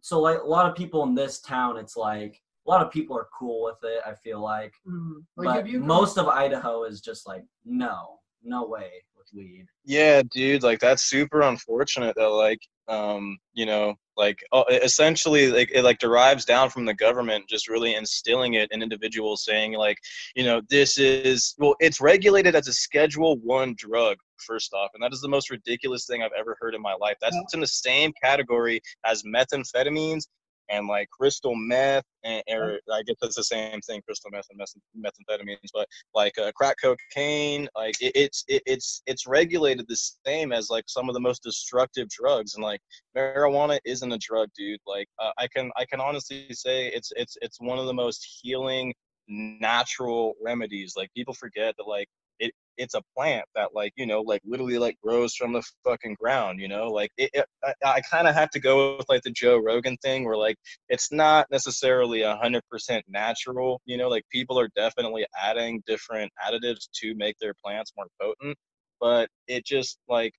so like a lot of people in this town, it's like a lot of people are cool with it. I feel like, Mhm. like but if you most of Idaho is just like, no, no way with weed. Yeah, dude, like that's super unfortunate that like um, you know, like uh, essentially like it like derives down from the government just really instilling it in individuals saying like, you know, this is well, it's regulated as a schedule 1 drug first off, and that is the most ridiculous thing I've ever heard in my life. That's in the same category as methamphetamines and like crystal meth and or I guess that's the same thing, crystal meth and meth- methamphetamines, but like uh, crack cocaine like it, it's it, it's it's regulated the same as like some of the most destructive drugs and like marijuana isn't a drug dude like uh, i can i can honestly say it's it's it's one of the most healing natural remedies like people forget that like it it's a plant that like you know like literally like grows from the fucking ground you know like it, it i, I kind of have to go with like the joe rogan thing where like it's not necessarily a hundred percent natural. You know, like people are definitely adding different additives to make their plants more potent. But it just like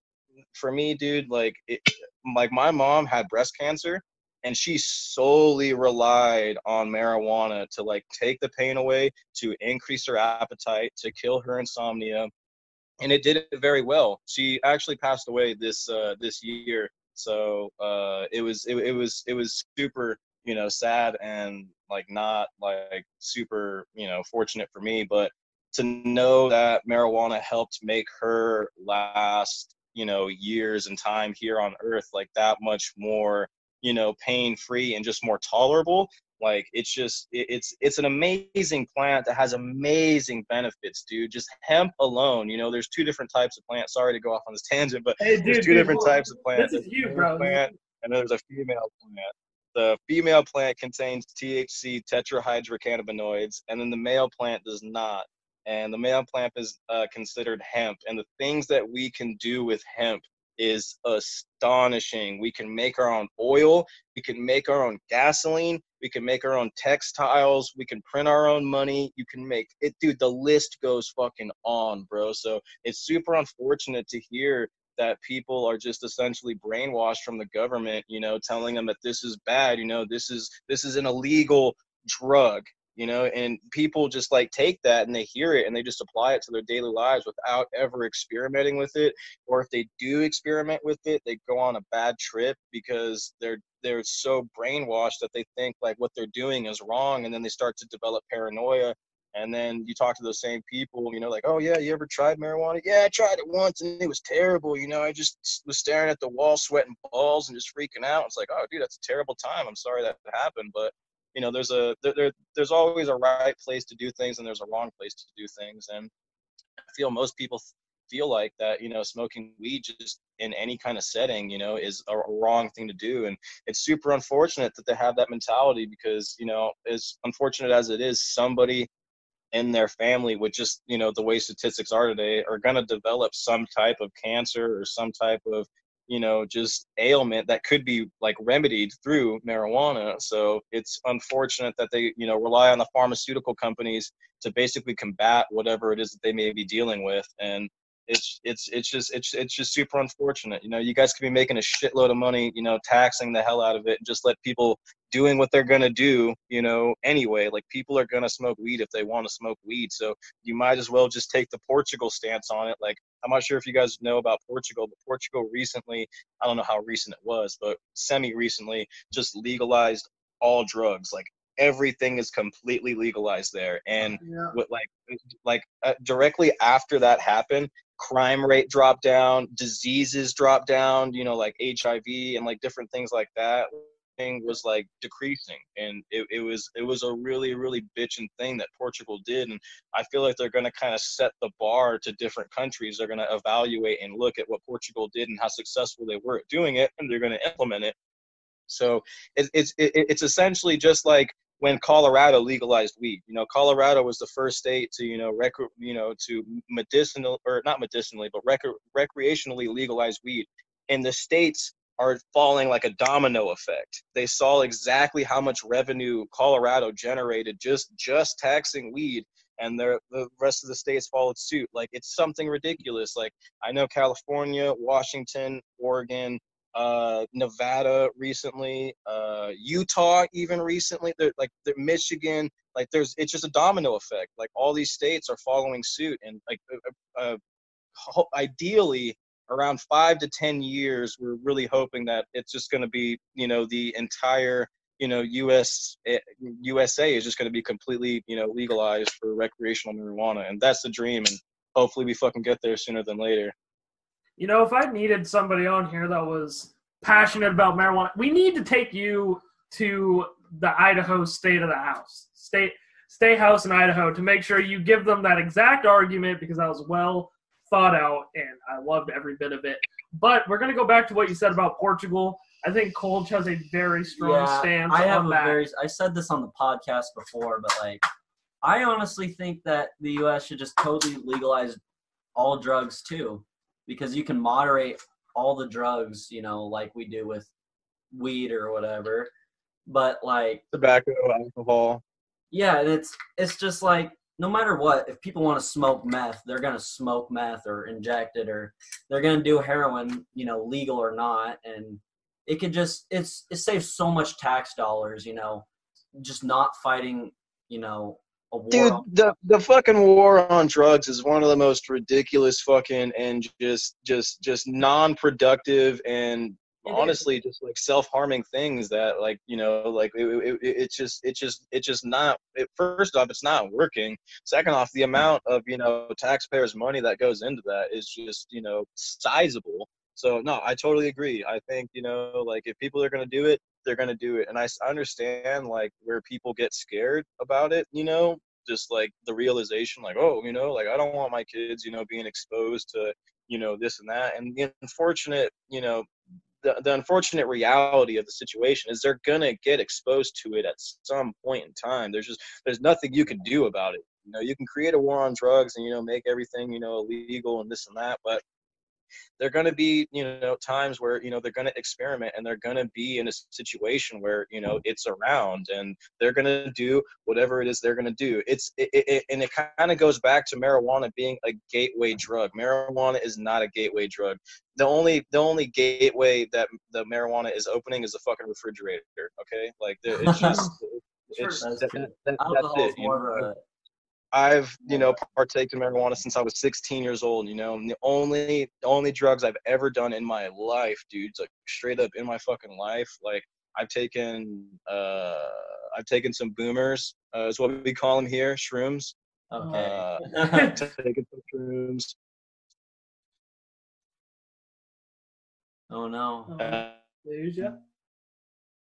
for me, dude, like it, like my mom had breast cancer and she solely relied on marijuana to like take the pain away, to increase her appetite, to kill her insomnia. And it did it very well. She actually passed away this uh this year. So uh it was it, it was it was super you know sad and like not like super you know fortunate for me but to know that marijuana helped make her last, you know, years and time here on earth like that much more, you know, pain free and just more tolerable. Like it's just it, it's it's an amazing plant that has amazing benefits, dude. Just hemp alone, you know, there's two different types of plants. Sorry to go off on this tangent, but Hey, there's two dude, different types of plants. This is you, bro. Plant, and there's a female plant. The female plant contains THC, tetrahydrocannabinoids, and then the male plant does not. And the male plant is uh, considered hemp. And the things that we can do with hemp is astonishing. We can make our own oil, we can make our own gasoline, we can make our own textiles, we can print our own money. You can make it, dude. The list goes fucking on, bro. So it's super unfortunate to hear that people are just essentially brainwashed from the government you know telling them that this is bad you know this is this is an illegal drug you know and people just like take that and they hear it and they just apply it to their daily lives without ever experimenting with it or if they do experiment with it they go on a bad trip because they're they're so brainwashed that they think like what they're doing is wrong and then they start to develop paranoia and then you talk to those same people, you know, like, oh yeah, you ever tried marijuana? Yeah, I tried it once and it was terrible. You know, I just was staring at the wall, sweating balls, and just freaking out. It's like, oh, dude, that's a terrible time. I'm sorry that happened, but you know, there's a there, there there's always a right place to do things and there's a wrong place to do things, and I feel most people feel like that, you know, smoking weed just in any kind of setting, you know, is a, a wrong thing to do, and it's super unfortunate that they have that mentality because, you know, as unfortunate as it is, somebody in their family with just you know the way statistics are today are going to develop some type of cancer or some type of you know just ailment that could be like remedied through marijuana so it's unfortunate that they you know rely on the pharmaceutical companies to basically combat whatever it is that they may be dealing with and it's it's it's just it's it's just super unfortunate you know you guys could be making a shitload of money you know taxing the hell out of it and just let people doing what they're going to do, you know, anyway. Like people are going to smoke weed if they want to smoke weed. So you might as well just take the Portugal stance on it. Like I'm not sure if you guys know about Portugal, but Portugal recently, I don't know how recent it was, but semi recently just legalized all drugs. Like everything is completely legalized there. And Yeah. what like like uh, directly after that happened crime rate dropped down diseases dropped down you know like hiv and like different things like that was like decreasing and it, it was it was a really really bitching thing that portugal did and i feel like they're going to kind of set the bar to different countries they're going to evaluate and look at what portugal did and how successful they were at doing it and they're going to implement it so it, it's it, it's essentially just like when Colorado legalized weed. You know, Colorado was the first state to you know rec- you know to medicinal or not medicinally but rec- recreationally legalize weed. And the states are falling like a domino effect. They saw exactly how much revenue Colorado generated just just taxing weed and the the rest of the states followed suit. Like it's something ridiculous. Like I know California, Washington, Oregon, uh, Nevada recently, uh, Utah even recently. They're, like they're Michigan, like there's it's just a domino effect. Like all these states are following suit, and like uh, uh, ideally around five to ten years, we're really hoping that it's just going to be you know the entire you know US eh, USA is just going to be completely you know legalized for recreational marijuana, and that's the dream, and hopefully we fucking get there sooner than later. You know, if I needed somebody on here that was passionate about marijuana, we need to take you to the Idaho State of the House, state state house in Idaho, to make sure you give them that exact argument because that was well thought out and I loved every bit of it. But we're gonna go back to what you said about Portugal. I think Colge has a very strong stance I have on a that. very. I said this on the podcast before, but like, I honestly think that the U.S. should just totally legalize all drugs too, because you can moderate all the drugs, you know, like we do with weed or whatever. But like, Tobacco, alcohol. yeah, and it's it's just like no matter what, if people want to smoke meth, they're gonna smoke meth or inject it, or they're gonna do heroin, you know, legal or not, and it could just it's it saves so much tax dollars, you know, just not fighting, you know, a war. Dude, on- the the fucking war on drugs is one of the most ridiculous fucking and just just just non-productive and It honestly just like self-harming things that like you know like it, it, it, it's just it's just it's just not it, first off it's not working. Second off the mm-hmm. amount of you know taxpayers money that goes into that is just you know sizable. So no i totally agree. I think you know like if people are going to do it they're going to do it. And i understand like where people get scared about it you know just like the realization like oh you know like i don't want my kids you know being exposed to you know this and that. And the unfortunate you know the, the unfortunate reality of the situation is they're gonna get exposed to it at some point in time. There's just there's nothing you can do about it. You know you can create a war on drugs and you know make everything you know illegal and this and that but they're going to be you know times where you know they're going to experiment and they're going to be in a situation where you know it's around and they're going to do whatever it is they're going to do. It's it, it, and it kind of goes back to marijuana being a gateway drug. Marijuana is not a gateway drug. The only the only gateway that the marijuana is opening is the fucking refrigerator okay? Like it's just it's That's that, that- that's Alcohol is it you more of a I've you know partaken in marijuana since I was 16 years old. You know, and the only the only drugs I've ever done in my life, dude, like straight up in my fucking life, like I've taken uh I've taken some boomers, uh, is what we call them here, shrooms. okay. Uh, taken some shrooms. oh no. Uh, Asia.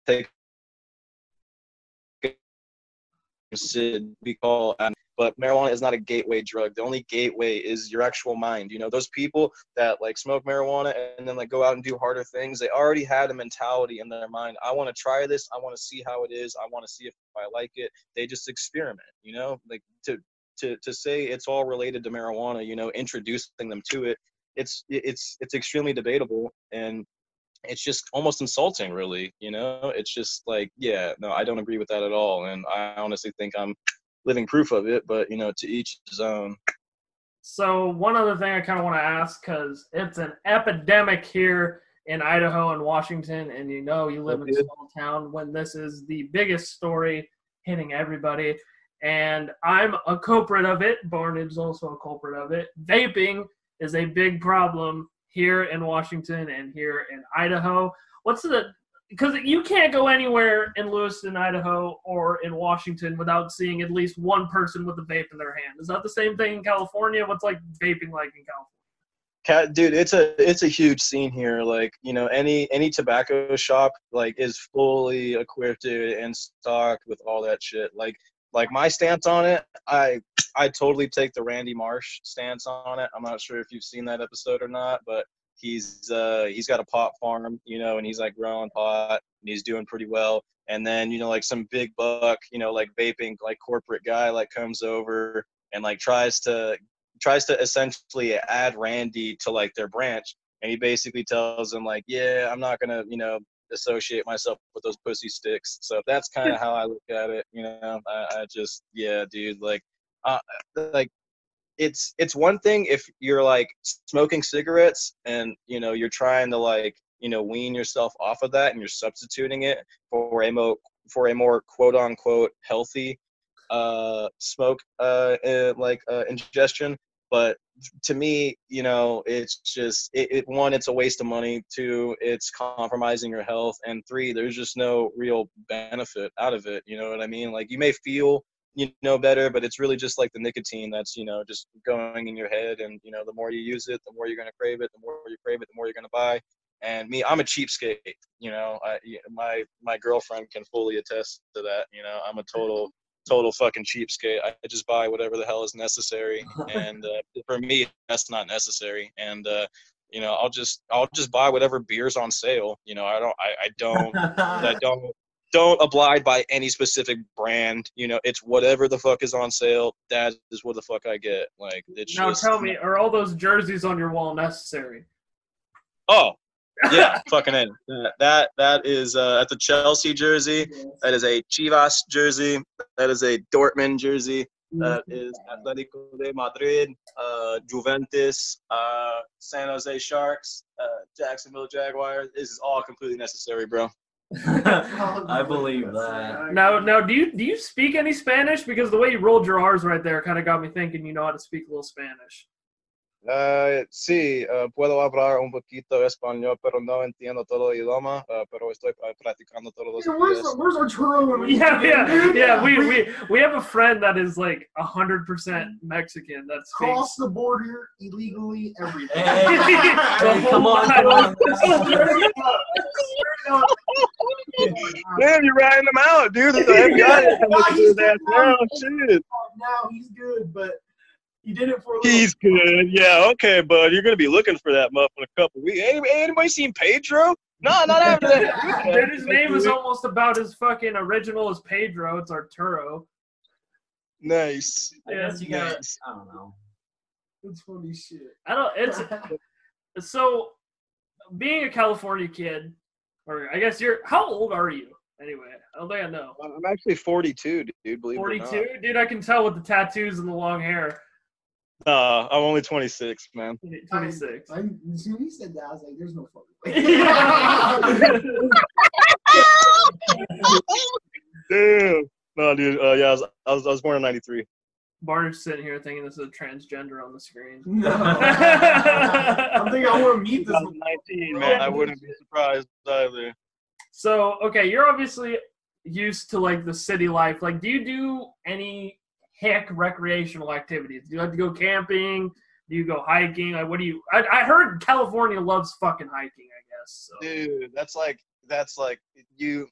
take Sid, we call um, but marijuana is not a gateway drug. The only gateway is your actual mind. You know those people that like smoke marijuana and then like go out and do harder things they already had a mentality in their mind. I want to try this. I want to see how it is. I want to see if i like it. They just experiment you know? Like to to to say it's all related to marijuana you know introducing them to it it's it's it's extremely debatable and it's just almost insulting really you know? It's just like yeah no i don't agree with that at all and i honestly think i'm living proof of it but you know to each his own So one other thing I kind of want to ask because it's an epidemic here in Idaho and Washington, and you know you live in a small town when this is the biggest story hitting everybody. And I'm a culprit of it. Barnage is also a culprit of it. Vaping is a big problem here in Washington and here in Idaho. What's the because you can't go anywhere in Lewiston, Idaho, or in Washington without seeing at least one person with a vape in their hand. Is that the same thing in California? What's like vaping like in California? Cat, dude, it's a it's a huge scene here. Like you know, any any tobacco shop like is fully equipped and stocked with all that shit. Like like my stance on it, I I totally take the Randy Marsh stance on it. I'm not sure if you've seen that episode or not, but he's uh he's got a pot farm, you know, and he's like growing pot and he's doing pretty well. And then you know like some big buck, you know, like vaping like corporate guy like comes over and like tries to tries to essentially add Randy to like their branch, and he basically tells him like, yeah, I'm not gonna, you know, associate myself with those pussy sticks. So that's kind of how I look at it. You know, I, I just, yeah, dude, like, uh, like it's it's one thing if you're like smoking cigarettes and you know you're trying to like you know wean yourself off of that and you're substituting it for a mo for a more quote unquote healthy uh smoke uh, uh like uh, ingestion. But to me you know it's just it, it one it's a waste of money. Two it's compromising your health. And three there's just no real benefit out of it. You know what i mean? Like you may feel you know better but it's really just like the nicotine that's you know just going in your head and you know the more you use it the more you're going to crave it the more you crave it the more you're going to buy. And me i'm a cheapskate you know I, my my girlfriend can fully attest to that you know i'm a total total fucking cheapskate. I just buy whatever the hell is necessary and uh, for me that's not necessary. And uh you know i'll just i'll just buy whatever beers on sale you know i don't i, I don't I don't don't abide by any specific brand. You know, it's whatever the fuck is on sale. That is what the fuck I get. Like it's Now just tell me, are all those jerseys on your wall necessary? Oh, yeah, fucking in. That that, is uh, at the Chelsea jersey. That is a Chivas jersey. That is a Dortmund jersey. That is Atletico de Madrid, uh, Juventus, uh, San Jose Sharks, uh, Jacksonville Jaguars. This is all completely necessary, bro. I believe that. Now, now, do you do you speak any Spanish? Because the way you rolled your R's right there kind of got me thinking you know how to speak a little Spanish. Uh, sí, uh, puedo hablar un poquito español, pero no entiendo todo el idioma, uh, pero estoy practicando todos los Dude, where's, días. the, where's our churro? when Yeah, yeah, yeah. We, we we have a friend that is like hundred percent Mexican. That's speaks. cross the border illegally every day. Hey, hey, come on, come on. Damn, you're riding them out, dude. The FBI is coming to his now. Shit. now he's good, but he did it for a little. He's good. Yeah, okay, bud. You're gonna be looking for that muff in a couple weeks. Hey, anybody seen Pedro? No, not after that. Dude, his name is almost about as fucking original as Pedro. It's Arturo. Nice. I guess you got. Nice. I don't know. It's funny shit. I don't. It's so being a California kid, or I guess you're. How old are you anyway? I don't think I know. I'm actually 42, dude. Believe it or not. Forty-two, dude. I can tell with the tattoos and the long hair. Nah, I'm only 26, man. Twenty-six. I, as soon as he said that, I was like, "There's no fucking way." Damn. No, dude. Uh, yeah, I was, I was I was born in '93. Barnard's sitting here thinking this is a transgender on the screen. no, I'm thinking I want to meet this. 19, man. I wouldn't be surprised either. So, okay, you're obviously used to like the city life. Like, do you do any hick recreational activities? Do you like to go camping? Do you go hiking? Like, what do you? I, I heard California loves fucking hiking. I guess. So. Dude, that's like that's like you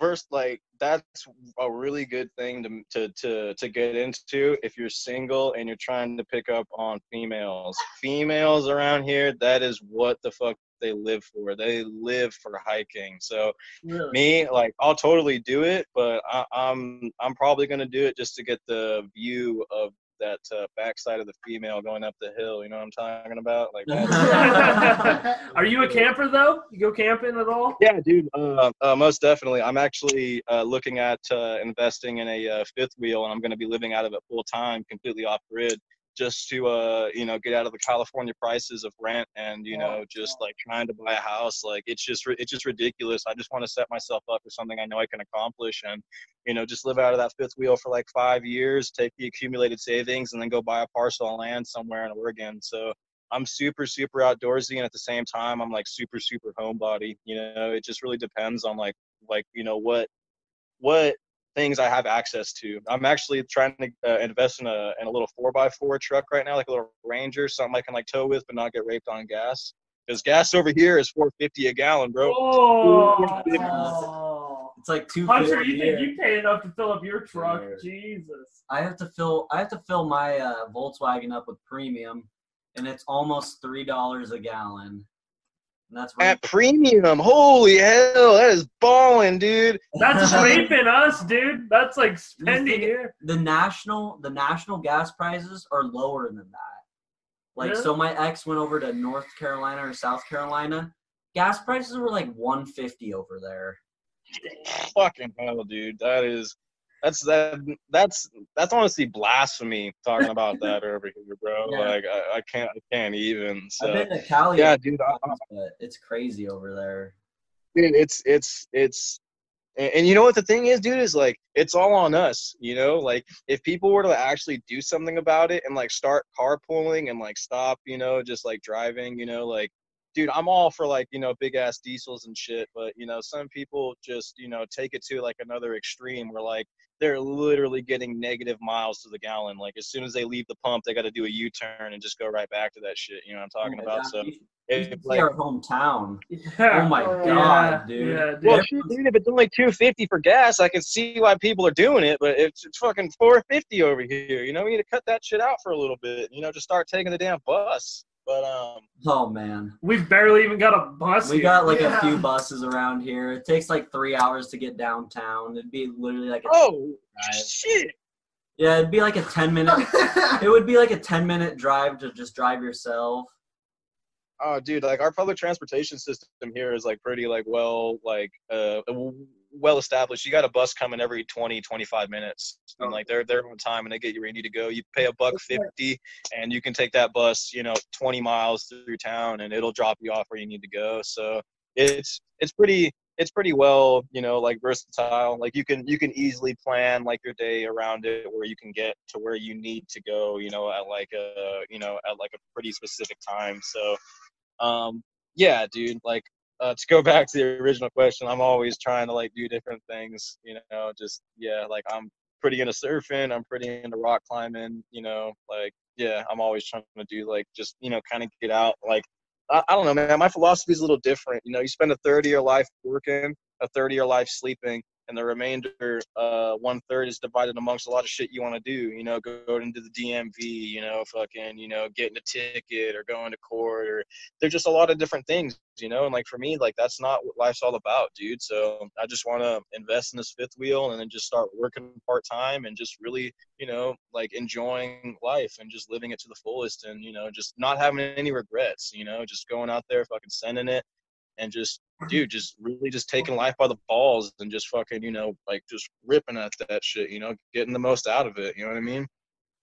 first like that's a really good thing to to to to get into if you're single and you're trying to pick up on females. Females around here, that is what the fuck they live for. They live for hiking. So Really? me like i'll totally do it but I, i'm i'm probably going to do it just to get the view of that uh, backside of the female going up the hill you know what i'm talking about like Are you a camper though? You go camping at all? yeah dude uh, uh, most definitely i'm actually uh, looking at uh, investing in a uh, fifth wheel and i'm going to be living out of it full time completely off grid just to uh you know get out of the california prices of rent and you know just like trying to buy a house like it's just it's just ridiculous. I just want to set myself up for something i know i can accomplish and you know just live out of that fifth wheel for like five years take the accumulated savings and then go buy a parcel of land somewhere in oregon. So i'm super super outdoorsy and at the same time i'm like super super homebody you know? It just really depends on like like you know what what things I have access to. I'm actually trying to uh, invest in a in a little four x four truck right now, like a little Ranger, something I can like tow with, but not get raped on gas. Because gas over here is 450 a gallon, bro. Oh. It's like two. Hunter, you think you pay enough to fill up your truck? Jesus. I have to fill. I have to fill my uh, Volkswagen up with premium, and it's almost three dollars a gallon. And that's At premium, holy hell, that is balling, dude. That's raping us, dude. That's like spending here. the national the national gas prices are lower than that. Like Really? so my ex went over to North Carolina or South Carolina. Gas prices were like 150 over there. Fucking hell, dude. That is that's that that's that's honestly blasphemy talking about that over here, bro. Yeah. Like I, I can't I can't even. So I've been to Cali, yeah, dude. I, but it's crazy over there. dude it's it's it's and, and you know what the thing is dude is like it's all on us you know like if people were to actually do something about it and like start carpooling and like stop you know just like driving you know like dude i'm all for like you know big ass diesels and shit but you know some people just you know take it to like another extreme where like they're literally getting negative miles to the gallon like as soon as they leave the pump they got to do a u-turn and just go right back to that shit you know what i'm oh talking Oh about God, so you should- if, like, our hometown. Yeah. Oh my Oh, god, yeah, dude. Yeah, dude. Well, dude, if it's only two fifty for gas, I can see why people are doing it. But it's, it's fucking four fifty over here. You know, we need to cut that shit out for a little bit. You know, just start taking the damn bus. But um, Oh man. We've barely even got a bus. We here. got like Yeah. a few buses around here. It takes like three hours to get downtown. It'd be literally like a oh shit, Yeah, it'd be like a ten minute it would be like a ten minute drive to just drive yourself. oh dude, like our public transportation system here is like pretty like well like uh well established. You got a bus coming every 20, 25 minutes, and like they're they're on time and they get you where you need to go. You pay a buck fifty, and you can take that bus, you know, twenty miles through town, and it'll drop you off where you need to go. So it's it's pretty it's pretty well, you know, like versatile. Like you can you can easily plan like your day around it, where you can get to where you need to go, you know, at like a you know at like a pretty specific time. So, um, yeah, dude, like uh, to go back to the original question, I'm always trying to like do different things, you know, just yeah, like I'm pretty into surfing, I'm pretty into rock climbing, you know, like yeah, I'm always trying to do like just you know kind of get out like I, I don't know, man. My philosophy is a little different. You know, you spend a third of your life working, a third of your life sleeping, and the remainder, uh, one third is divided amongst a lot of shit you want to do. You know, go into the DMV, you know, fucking, you know, getting a ticket or going to court, or there's just a lot of different things, you know. And like for me, like that's not what life's all about, dude. So I just want to invest in this fifth wheel and then just start working part time and just really, you know, like enjoying life and just living it to the fullest and you know, just not having any regrets. You know, just going out there, fucking sending it, and just dude, just really just taking life by the balls and just fucking, you know, like just ripping at that shit, you know, getting the most out of it. You know what I mean?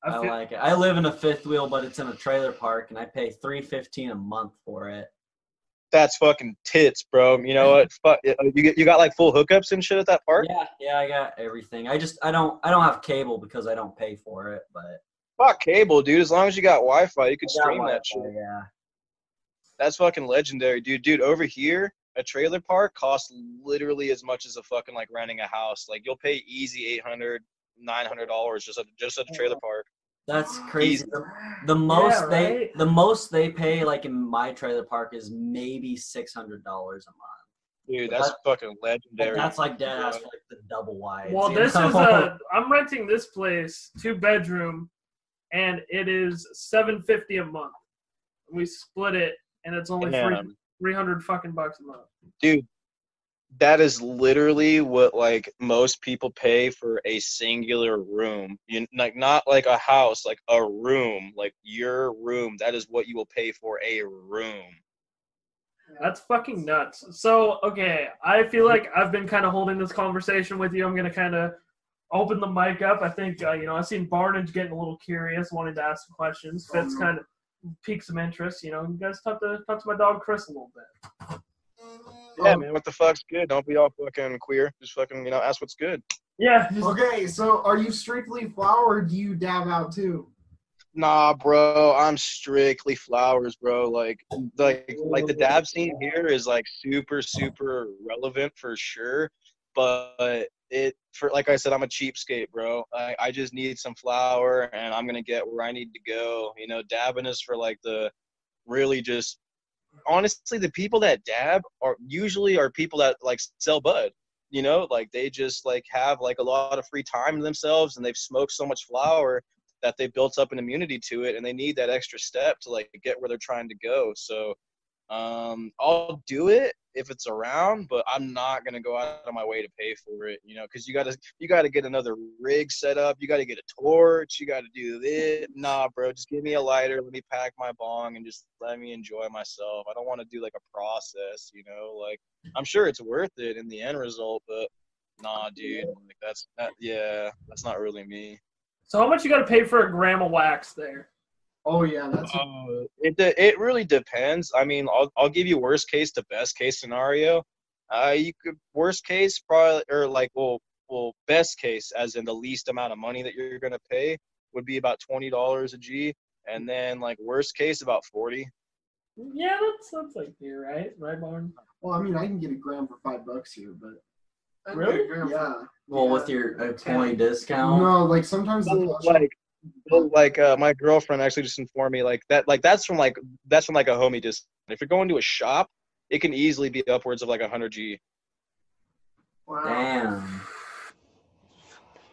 I, I like it. I live in a fifth wheel, but it's in a trailer park, and I pay three fifteen a month for it. That's fucking tits, bro. You know what? Fuck, uh, you get, you got like full hookups and shit at that park. Yeah, yeah, I got everything. I just I don't I don't have cable because I don't pay for it, but Fuck cable, dude. As long as you got Wi-Fi, you can stream that Wi-Fi, shit. Yeah. That's fucking legendary, dude. Dude, over here, a trailer park costs literally as much as a fucking like renting a house. Like you'll pay easy 800 900 dollars just at just at a trailer park. That's crazy. The, the most they right? the most they pay like in my trailer park is maybe six hundred dollars a month. Dude, But that's that- fucking legendary. that's like dead ass for like the double wide. well, this is uh, a. I'm renting this place, two bedroom, and it is seven fifty a month. We split it, and it's only Damn. three um, hundred fucking bucks a month. dude that is literally what like most people pay for a singular room you like not like a house like a room like your room that is what you will pay for a room That's fucking nuts. So, okay, I feel like I've been kind of holding this conversation with you. I'm gonna kind of open the mic up. I think uh, you know I've seen Barnage getting a little curious, wanting to ask some questions. Fitz kind of piqued some interest. You know, you guys talk to talk to my dog Chris a little bit. yeah oh. man what the fuck's good don't be all fucking queer just fucking you know ask what's good Yeah, just- Okay, so are you strictly flower or do you dab out too? nah bro i'm strictly flowers bro like like like the dab scene here is like super super relevant for sure but it for like i said i'm a cheapskate bro. I, I just need some flour and i'm gonna get where i need to go you know dabbing is for like the really just honestly the people that dab are usually are people that like sell bud you know? Like they just like have like a lot of free time to themselves and they've smoked so much flour that they've built up an immunity to it and they need that extra step to like get where they're trying to go. So um i'll do it if it's around but i'm not to go out of my way to pay for it you know because you gotta you gotta get another rig set up. You gotta get a torch. You gotta do this. Nah bro just give me a lighter. Let me pack my bong and just let me enjoy myself. I don't want to do like a process you know like i'm sure it's worth it in the end result but nah dude like that's that, yeah that's not really me. So how much you got to pay for a gram of wax there? Oh yeah, that's Uh, it de- it really depends. I mean, I'll I'll give you worst case to best case scenario. Uh, you could worst case probably or like well well best case as in the least amount of money that you're gonna pay would be about twenty dollars a G, and then like worst case about forty. Yeah, that's that's like here, right? Right, Barn. well. I mean, I can get a gram for five bucks here, but Really? get for- yeah. well Yeah. with your uh, twenty discount. No, like sometimes the like like uh, my girlfriend actually just informed me like that like that's from like that's from like a homie discount. If you're going to a shop, it can easily be upwards of like a hundred G. Wow. Damn.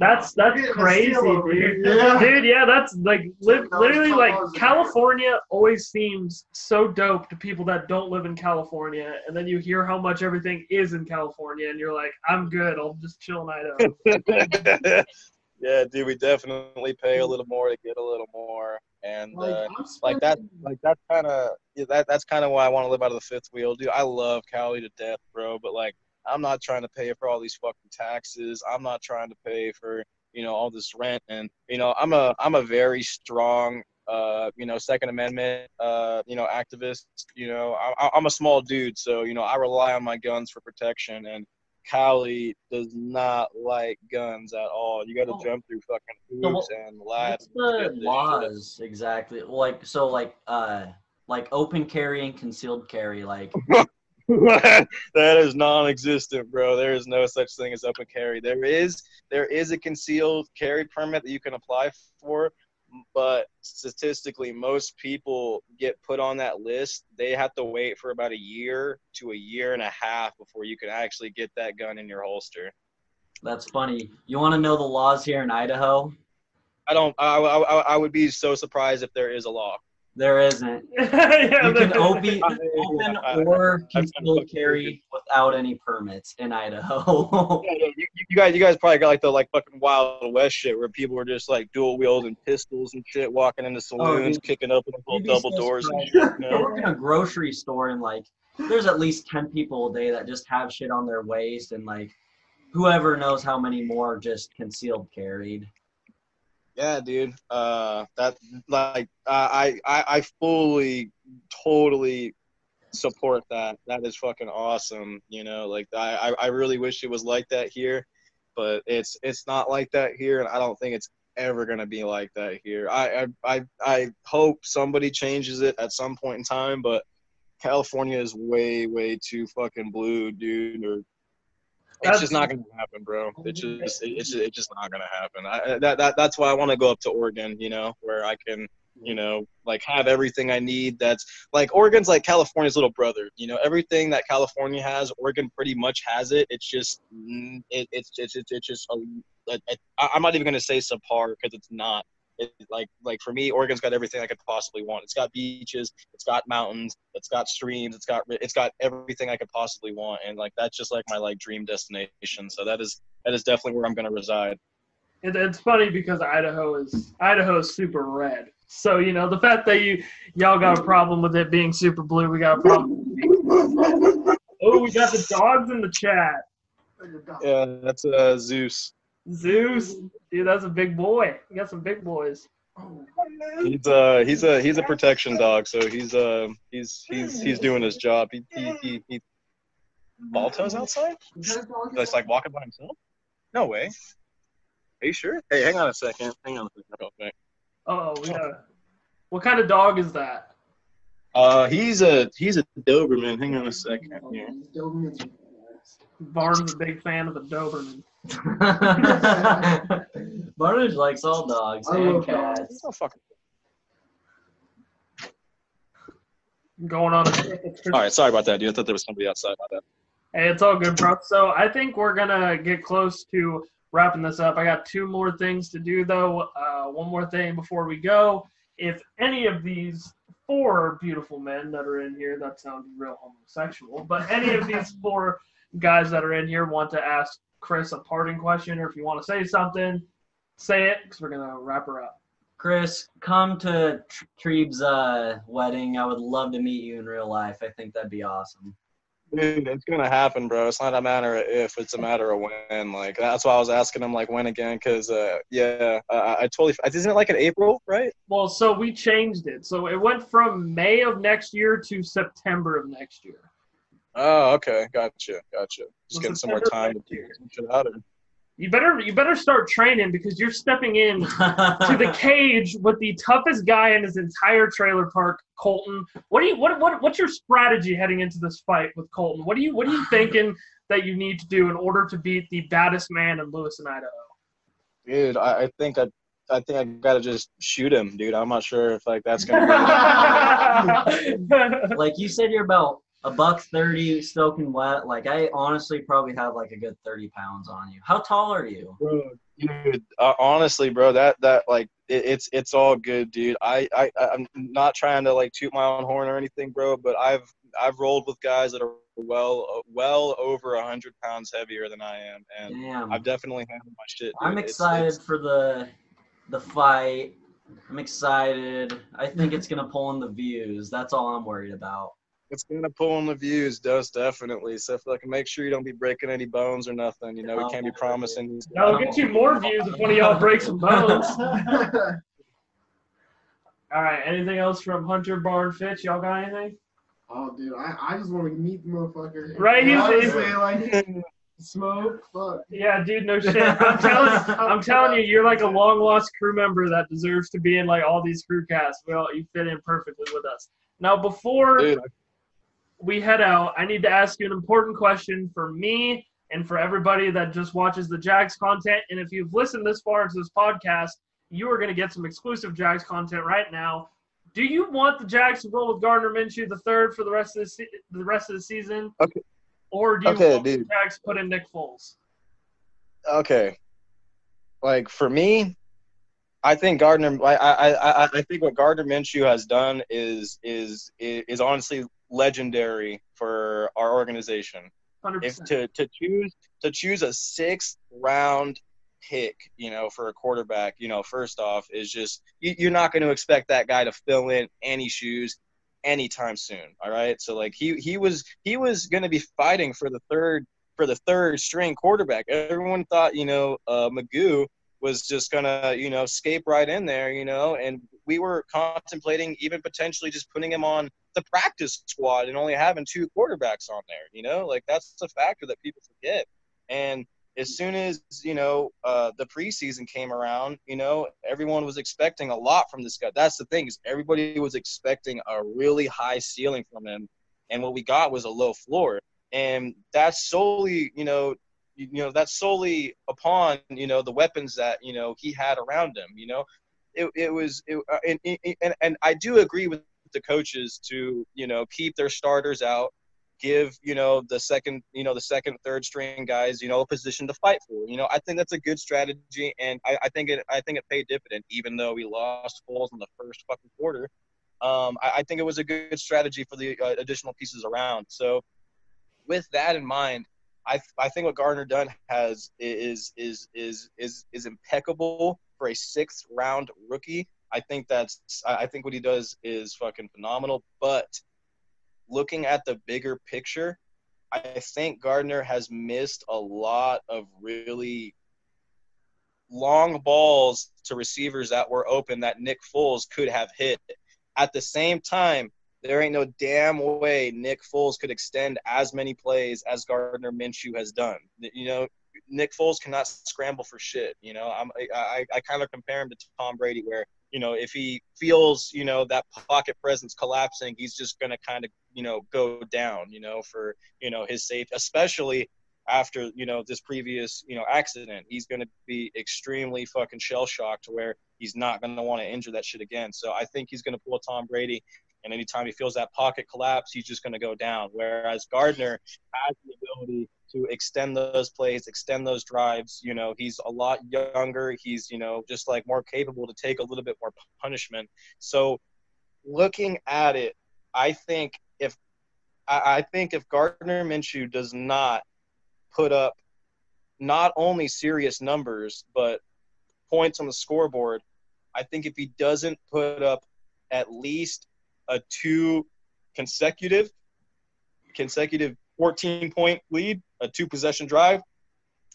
That's that's Getting crazy, dude. Yeah. Dude, yeah, that's like li- literally like California always seems so dope to people that don't live in California, and then you hear how much everything is in California, and you're like, I'm good, I'll just chill in Idaho. yeah, dude, we definitely pay a little more to get a little more, and like, uh, like that, like that's kind of yeah, that that's kind of why I want to live out of the fifth wheel, dude. I love Cali to death, bro, but like I'm not trying to pay for all these fucking taxes. I'm not trying to pay for you know all this rent, and you know I'm a I'm a very strong uh, you know, Second Amendment, uh, you know, activist. You know, I, I'm a small dude, so you know, I rely on my guns for protection, and Cali does not like guns at all. You got to Oh. jump through fucking So hoops and ladders. What's the to get this shit. laws exactly? Like so, like uh, like open carry and concealed carry. Like that is non-existent, bro. There is no such thing as open carry. There is there is a concealed carry permit that you can apply for, but statistically, most people get put on that list. They have to wait for about a year to a year and a half before you can actually get that gun in your holster. that's funny. You want to know the laws here in Idaho? I don't. I, I, I I would be so surprised if there is a law. There isn't. yeah, You can the- open, I- open I- or I've- concealed carry without any permits in Idaho. Yeah, yeah, you, you- you guys, you guys probably got like the like fucking Wild West shit where people were just like dual wielding pistols and shit, walking into oh, saloons, dude. kicking open little double so doors and shit. You I know? work in a grocery store and like there's at least 10 people a day that just have shit on their waist and like whoever knows how many more just concealed carried. Yeah, dude. Uh, that like I I I fully, totally support that. That is fucking awesome. You know, like I I really wish it was like that here, but it's it's not like that here, and I don't think it's ever gonna be like that here. I I I, I hope somebody changes it at some point in time, but California is way way too fucking blue, dude. Or That's- just not gonna happen, bro. It's just it's just, it's just not gonna happen. I, that, that that's why I want to go up to Oregon, you know, where I can, you know, like have everything I need. That's like Oregon's like California's little brother. You know, everything that California has, Oregon pretty much has it. It's just mm, it, it's it's it's it's just a, a, a, I'm not even gonna say subpar because it's not. It, like like for me, Oregon's got everything I could possibly want. It's got beaches, it's got mountains, it's got streams, it's got it's got everything I could possibly want, and like that's just like my like dream destination. So that is that is definitely where I'm gonna reside. It, it's funny because Idaho is Idaho is super red. So you know the fact that you y'all got a problem with it being super blue, we got a problem. Oh, we got the dogs in the chat. Yeah, that's uh, Zeus. Zeus, dude, that's a big boy. You got some big boys. He's uh he's a he's a protection dog, so he's uh he's he's he's doing his job. He he he, he Balto's outside? That's like walking by himself? No way. Are you sure? Hey, hang on a second. Hang on a second. quick. Oh, we got. What kind of dog is that? Uh, he's a he's a Doberman. Hang on a second here. Barnes a big fan of the Doberman. Barnage likes all dogs I and love cats. He's no fucking. Going on a trip. with Chris- All right, sorry about that, dude. I thought there was somebody outside. My bad. Hey, it's all good, bro. So I think we're gonna get close to wrapping this up. I got two more things to do, though. Uh, one more thing before we go. If any of these four beautiful men that are in here, that sounds real homosexual, but any of these four guys that are in here want to ask Chris a parting question, or if you want to say something, say it, because we're gonna wrap her up. Chris, come to Tr- Treeb's uh, wedding. I would love to meet you in real life. I think that'd be awesome. Dude, it's gonna happen, bro. It's not a matter of if; it's a matter of when. Like that's why I was asking him like when again, because uh, yeah, uh, I totally. Isn't it like in April, right? Well, so we changed it. So it went from May of next year to September of next year. Oh, okay, gotcha, gotcha. Just Well, getting some more time to figure shit out. Or... You better you better start training because you're stepping in to the cage with the toughest guy in his entire trailer park, Colton. What do you what what what's your strategy heading into this fight with Colton? What do you what are you thinking that you need to do in order to beat the baddest man in Lewiston Idaho? Dude, I, I think I, I think I gotta just shoot him, dude. I'm not sure if like that's gonna be. like you said, you're about a buck thirty, soaking wet. Like I honestly probably have like a good thirty pounds on you. How tall are you? Dude, uh, honestly, bro, that that like it, it's it's all good, dude. I I I'm not trying to like toot my own horn or anything, bro, but I've I've rolled with guys that are well well over a hundred pounds heavier than I am, and Damn. I've definitely handled my shit. dude. I'm It's- excited it's- for the the fight. I'm excited. I think it's gonna pull in the views. That's all I'm worried about. It's gonna pull in the views, does definitely. So if like make sure you don't be breaking any bones or nothing, you know, we can't be promising these. That'll get you more views if one of y'all breaks some bones. All right. Anything else from Hunter Barn Fitch? Y'all got anything? Oh, dude, I, I just want to meet the motherfucker. Right, he's- Honestly, like smoke. Fuck. Yeah, dude. No shit. I'm telling. I'm telling you, you're like a long lost crew member that deserves to be in like all these crew casts. Well, you fit in perfectly with us. Now, before Dude, we head out, I need to ask you an important question for me and for everybody that just watches the Jags content. And if you've listened this far into this podcast, you are going to get some exclusive Jags content right now. Do you want the Jags to roll with Gardner Minshew the third for the rest of the, se- the rest of the season? Okay. Or do you Okay, want the. Jags to put in Nick Foles? okay. Like for me, I think Gardner. I I I, I think what Gardner Minshew has done is is is honestly legendary for our organization. Hundred If to to choose to choose a sixth round pick, you know, for a quarterback, you know, first off, is just you, you're not going to expect that guy to fill in any shoes anytime soon. All right, so like he he was he was going to be fighting for the third for the third string quarterback. Everyone thought you know uh, McGough was just gonna you know escape right in there, you know, and we were contemplating even potentially just putting him on the practice squad and only having two quarterbacks on there. You know, like that's a factor that people forget. And as soon as you know uh, the preseason came around, you know everyone was expecting a lot from this guy. That's the thing is everybody was expecting a really high ceiling from him, and what we got was a low floor. And that's solely, you know, you, you know that's solely upon you know the weapons that you know he had around him. You know, it, it was it, uh, and, and and I do agree with the coaches to you know keep their starters out give you know the second you know the second third string guys you know a position to fight for. You know i think that's a good strategy and i, I think it i think it paid dividend even though we lost Foles in the first fucking quarter. Um, I, I think it was a good strategy for the uh, additional pieces around. So with that in mind I, I think what Gardner Dunn has is is is is is impeccable for a sixth round rookie. I think that's I think what he does is fucking phenomenal. But looking at the bigger picture, I think Gardner has missed a lot of really long balls to receivers that were open that Nick Foles could have hit. At the same time, there ain't no damn way Nick Foles could extend as many plays as Gardner Minshew has done. You know, Nick Foles cannot scramble for shit. You know, I'm, I, I, I kind of compare him to Tom Brady, where you know if he feels you know that pocket presence collapsing, he's just gonna kind of you know go down. You know, for you know his safety, especially after you know this previous you know accident, he's gonna be extremely fucking shell shocked to where he's not gonna want to injure that shit again. So I think he's gonna pull a Tom Brady. And anytime he feels that pocket collapse, he's just going to go down. Whereas Gardner has the ability to extend those plays, extend those drives. You know, he's a lot younger. He's, you know, just like more capable to take a little bit more punishment. So looking at it, I think if I, think if Gardner Minshew does not put up not only serious numbers but points on the scoreboard, I think if he doesn't put up at least a two consecutive consecutive 14 point lead, a two possession drive,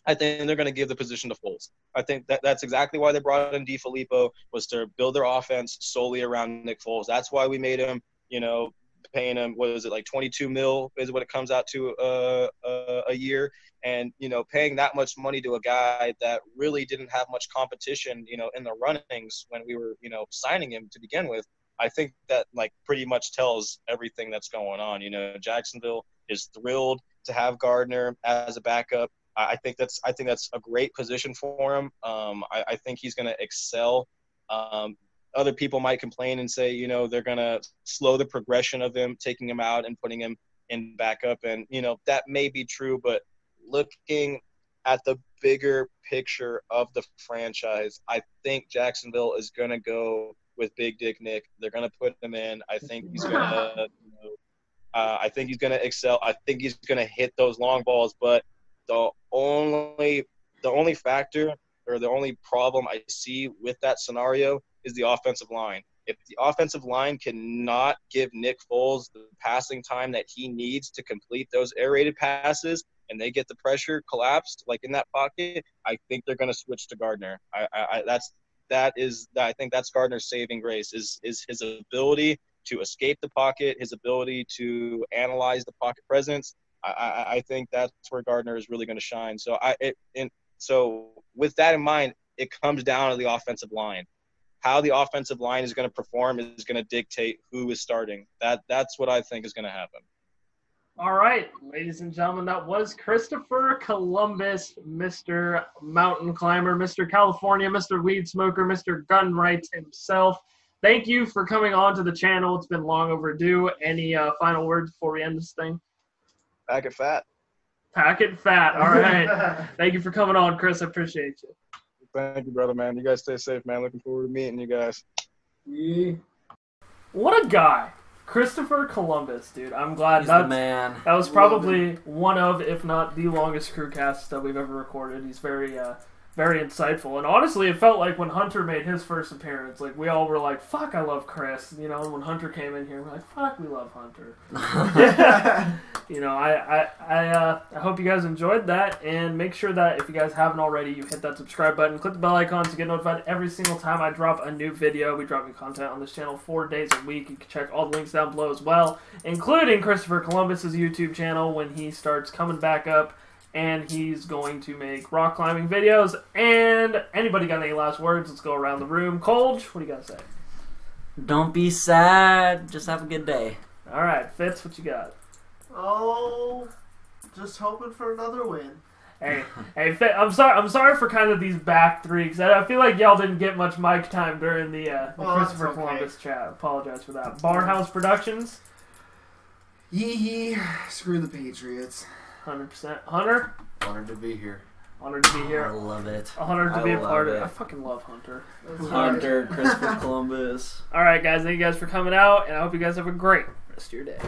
I think they're going to give the position to Foles. I think that that's exactly why they brought in DeFilippo was to build their offense solely around Nick Foles. That's why we made him, you know, paying him what is it like 22 mil is what it comes out to uh, uh, a year, and you know, paying that much money to a guy that really didn't have much competition, you know, in the runnings when we were, you know, signing him to begin with. I think that like pretty much tells everything that's going on. You know, Jacksonville is thrilled to have Gardner as a backup. I think that's I think that's a great position for him. Um, I, I think he's going to excel. Um, other people might complain and say, you know, they're going to slow the progression of him, taking him out and putting him in backup, and you know that may be true. But looking at the bigger picture of the franchise, I think Jacksonville is going to go with Big Dick Nick. They're going to put him in. I think he's going to, you know, uh, I think he's going to excel. I think he's going to hit those long balls. But the only, the only factor or the only problem I see with that scenario is the offensive line. If the offensive line cannot give Nick Foles the passing time that he needs to complete those aerated passes, and they get the pressure collapsed like in that pocket, I think they're going to switch to Gardner. I, I, I that's that is I think that's Gardner's saving grace is is his ability to escape the pocket, his ability to analyze the pocket presence. I, I, think that's where Gardner is really going to shine. So I it and so with that in mind, it comes down to the offensive line. How the offensive line is going to perform is going to dictate who is starting. That that's what I think is going to happen. All right, ladies and gentlemen, that was Christopher Columbus, Mr. Mountain Climber, Mr. California, Mr. Weed Smoker, Mr. Gun Rights himself. Thank you for coming on to the channel. It's been long overdue. Any uh, final words before we end this thing? Back at fat. Pack it fat. All right. Thank you for coming on, Chris. I appreciate you. Thank you, brother, man. You guys stay safe, man. Looking forward to meeting you guys. Yeah. What a guy. Christopher Columbus, dude. I'm glad He's the man. that was probably one of, if not the longest crewcast that we've ever recorded. He's very, uh, very insightful. And honestly, it felt like when Hunter made his first appearance, like we all were like, "Fuck, I love Chris." You know, and when Hunter came in here, we're like, "Fuck, we love Hunter." you know, I I I, uh, I hope you guys enjoyed that, and make sure that if you guys haven't already, you hit that subscribe button, click the bell icon to get notified every single time I drop a new video. We drop new content on this channel four days a week. You can check all the links down below as well, including Christopher Columbus's YouTube channel when he starts coming back up. And he's going to make rock climbing videos. And anybody got any last words? Let's go around the room. Colge, what do you got to say? Don't be sad. Just have a good day. All right, Fitz, what you got? Oh, just hoping for another win. Hey, hey, Fit, I'm sorry. I'm sorry for kind of these back three because I I feel like y'all didn't get much mic time during the, uh, the Oh, Christopher okay. Columbus chat. Apologize for that. Barnhouse Productions, Yee yee. Screw the Patriots. Hundred percent. Hunter, Honored to be here. honored to be here. I love it. Honored to I be a love part of it. it. I fucking love Hunter. Hunter, Christopher Columbus. All right, guys. Thank you guys for coming out, and I hope you guys have a great rest of your day.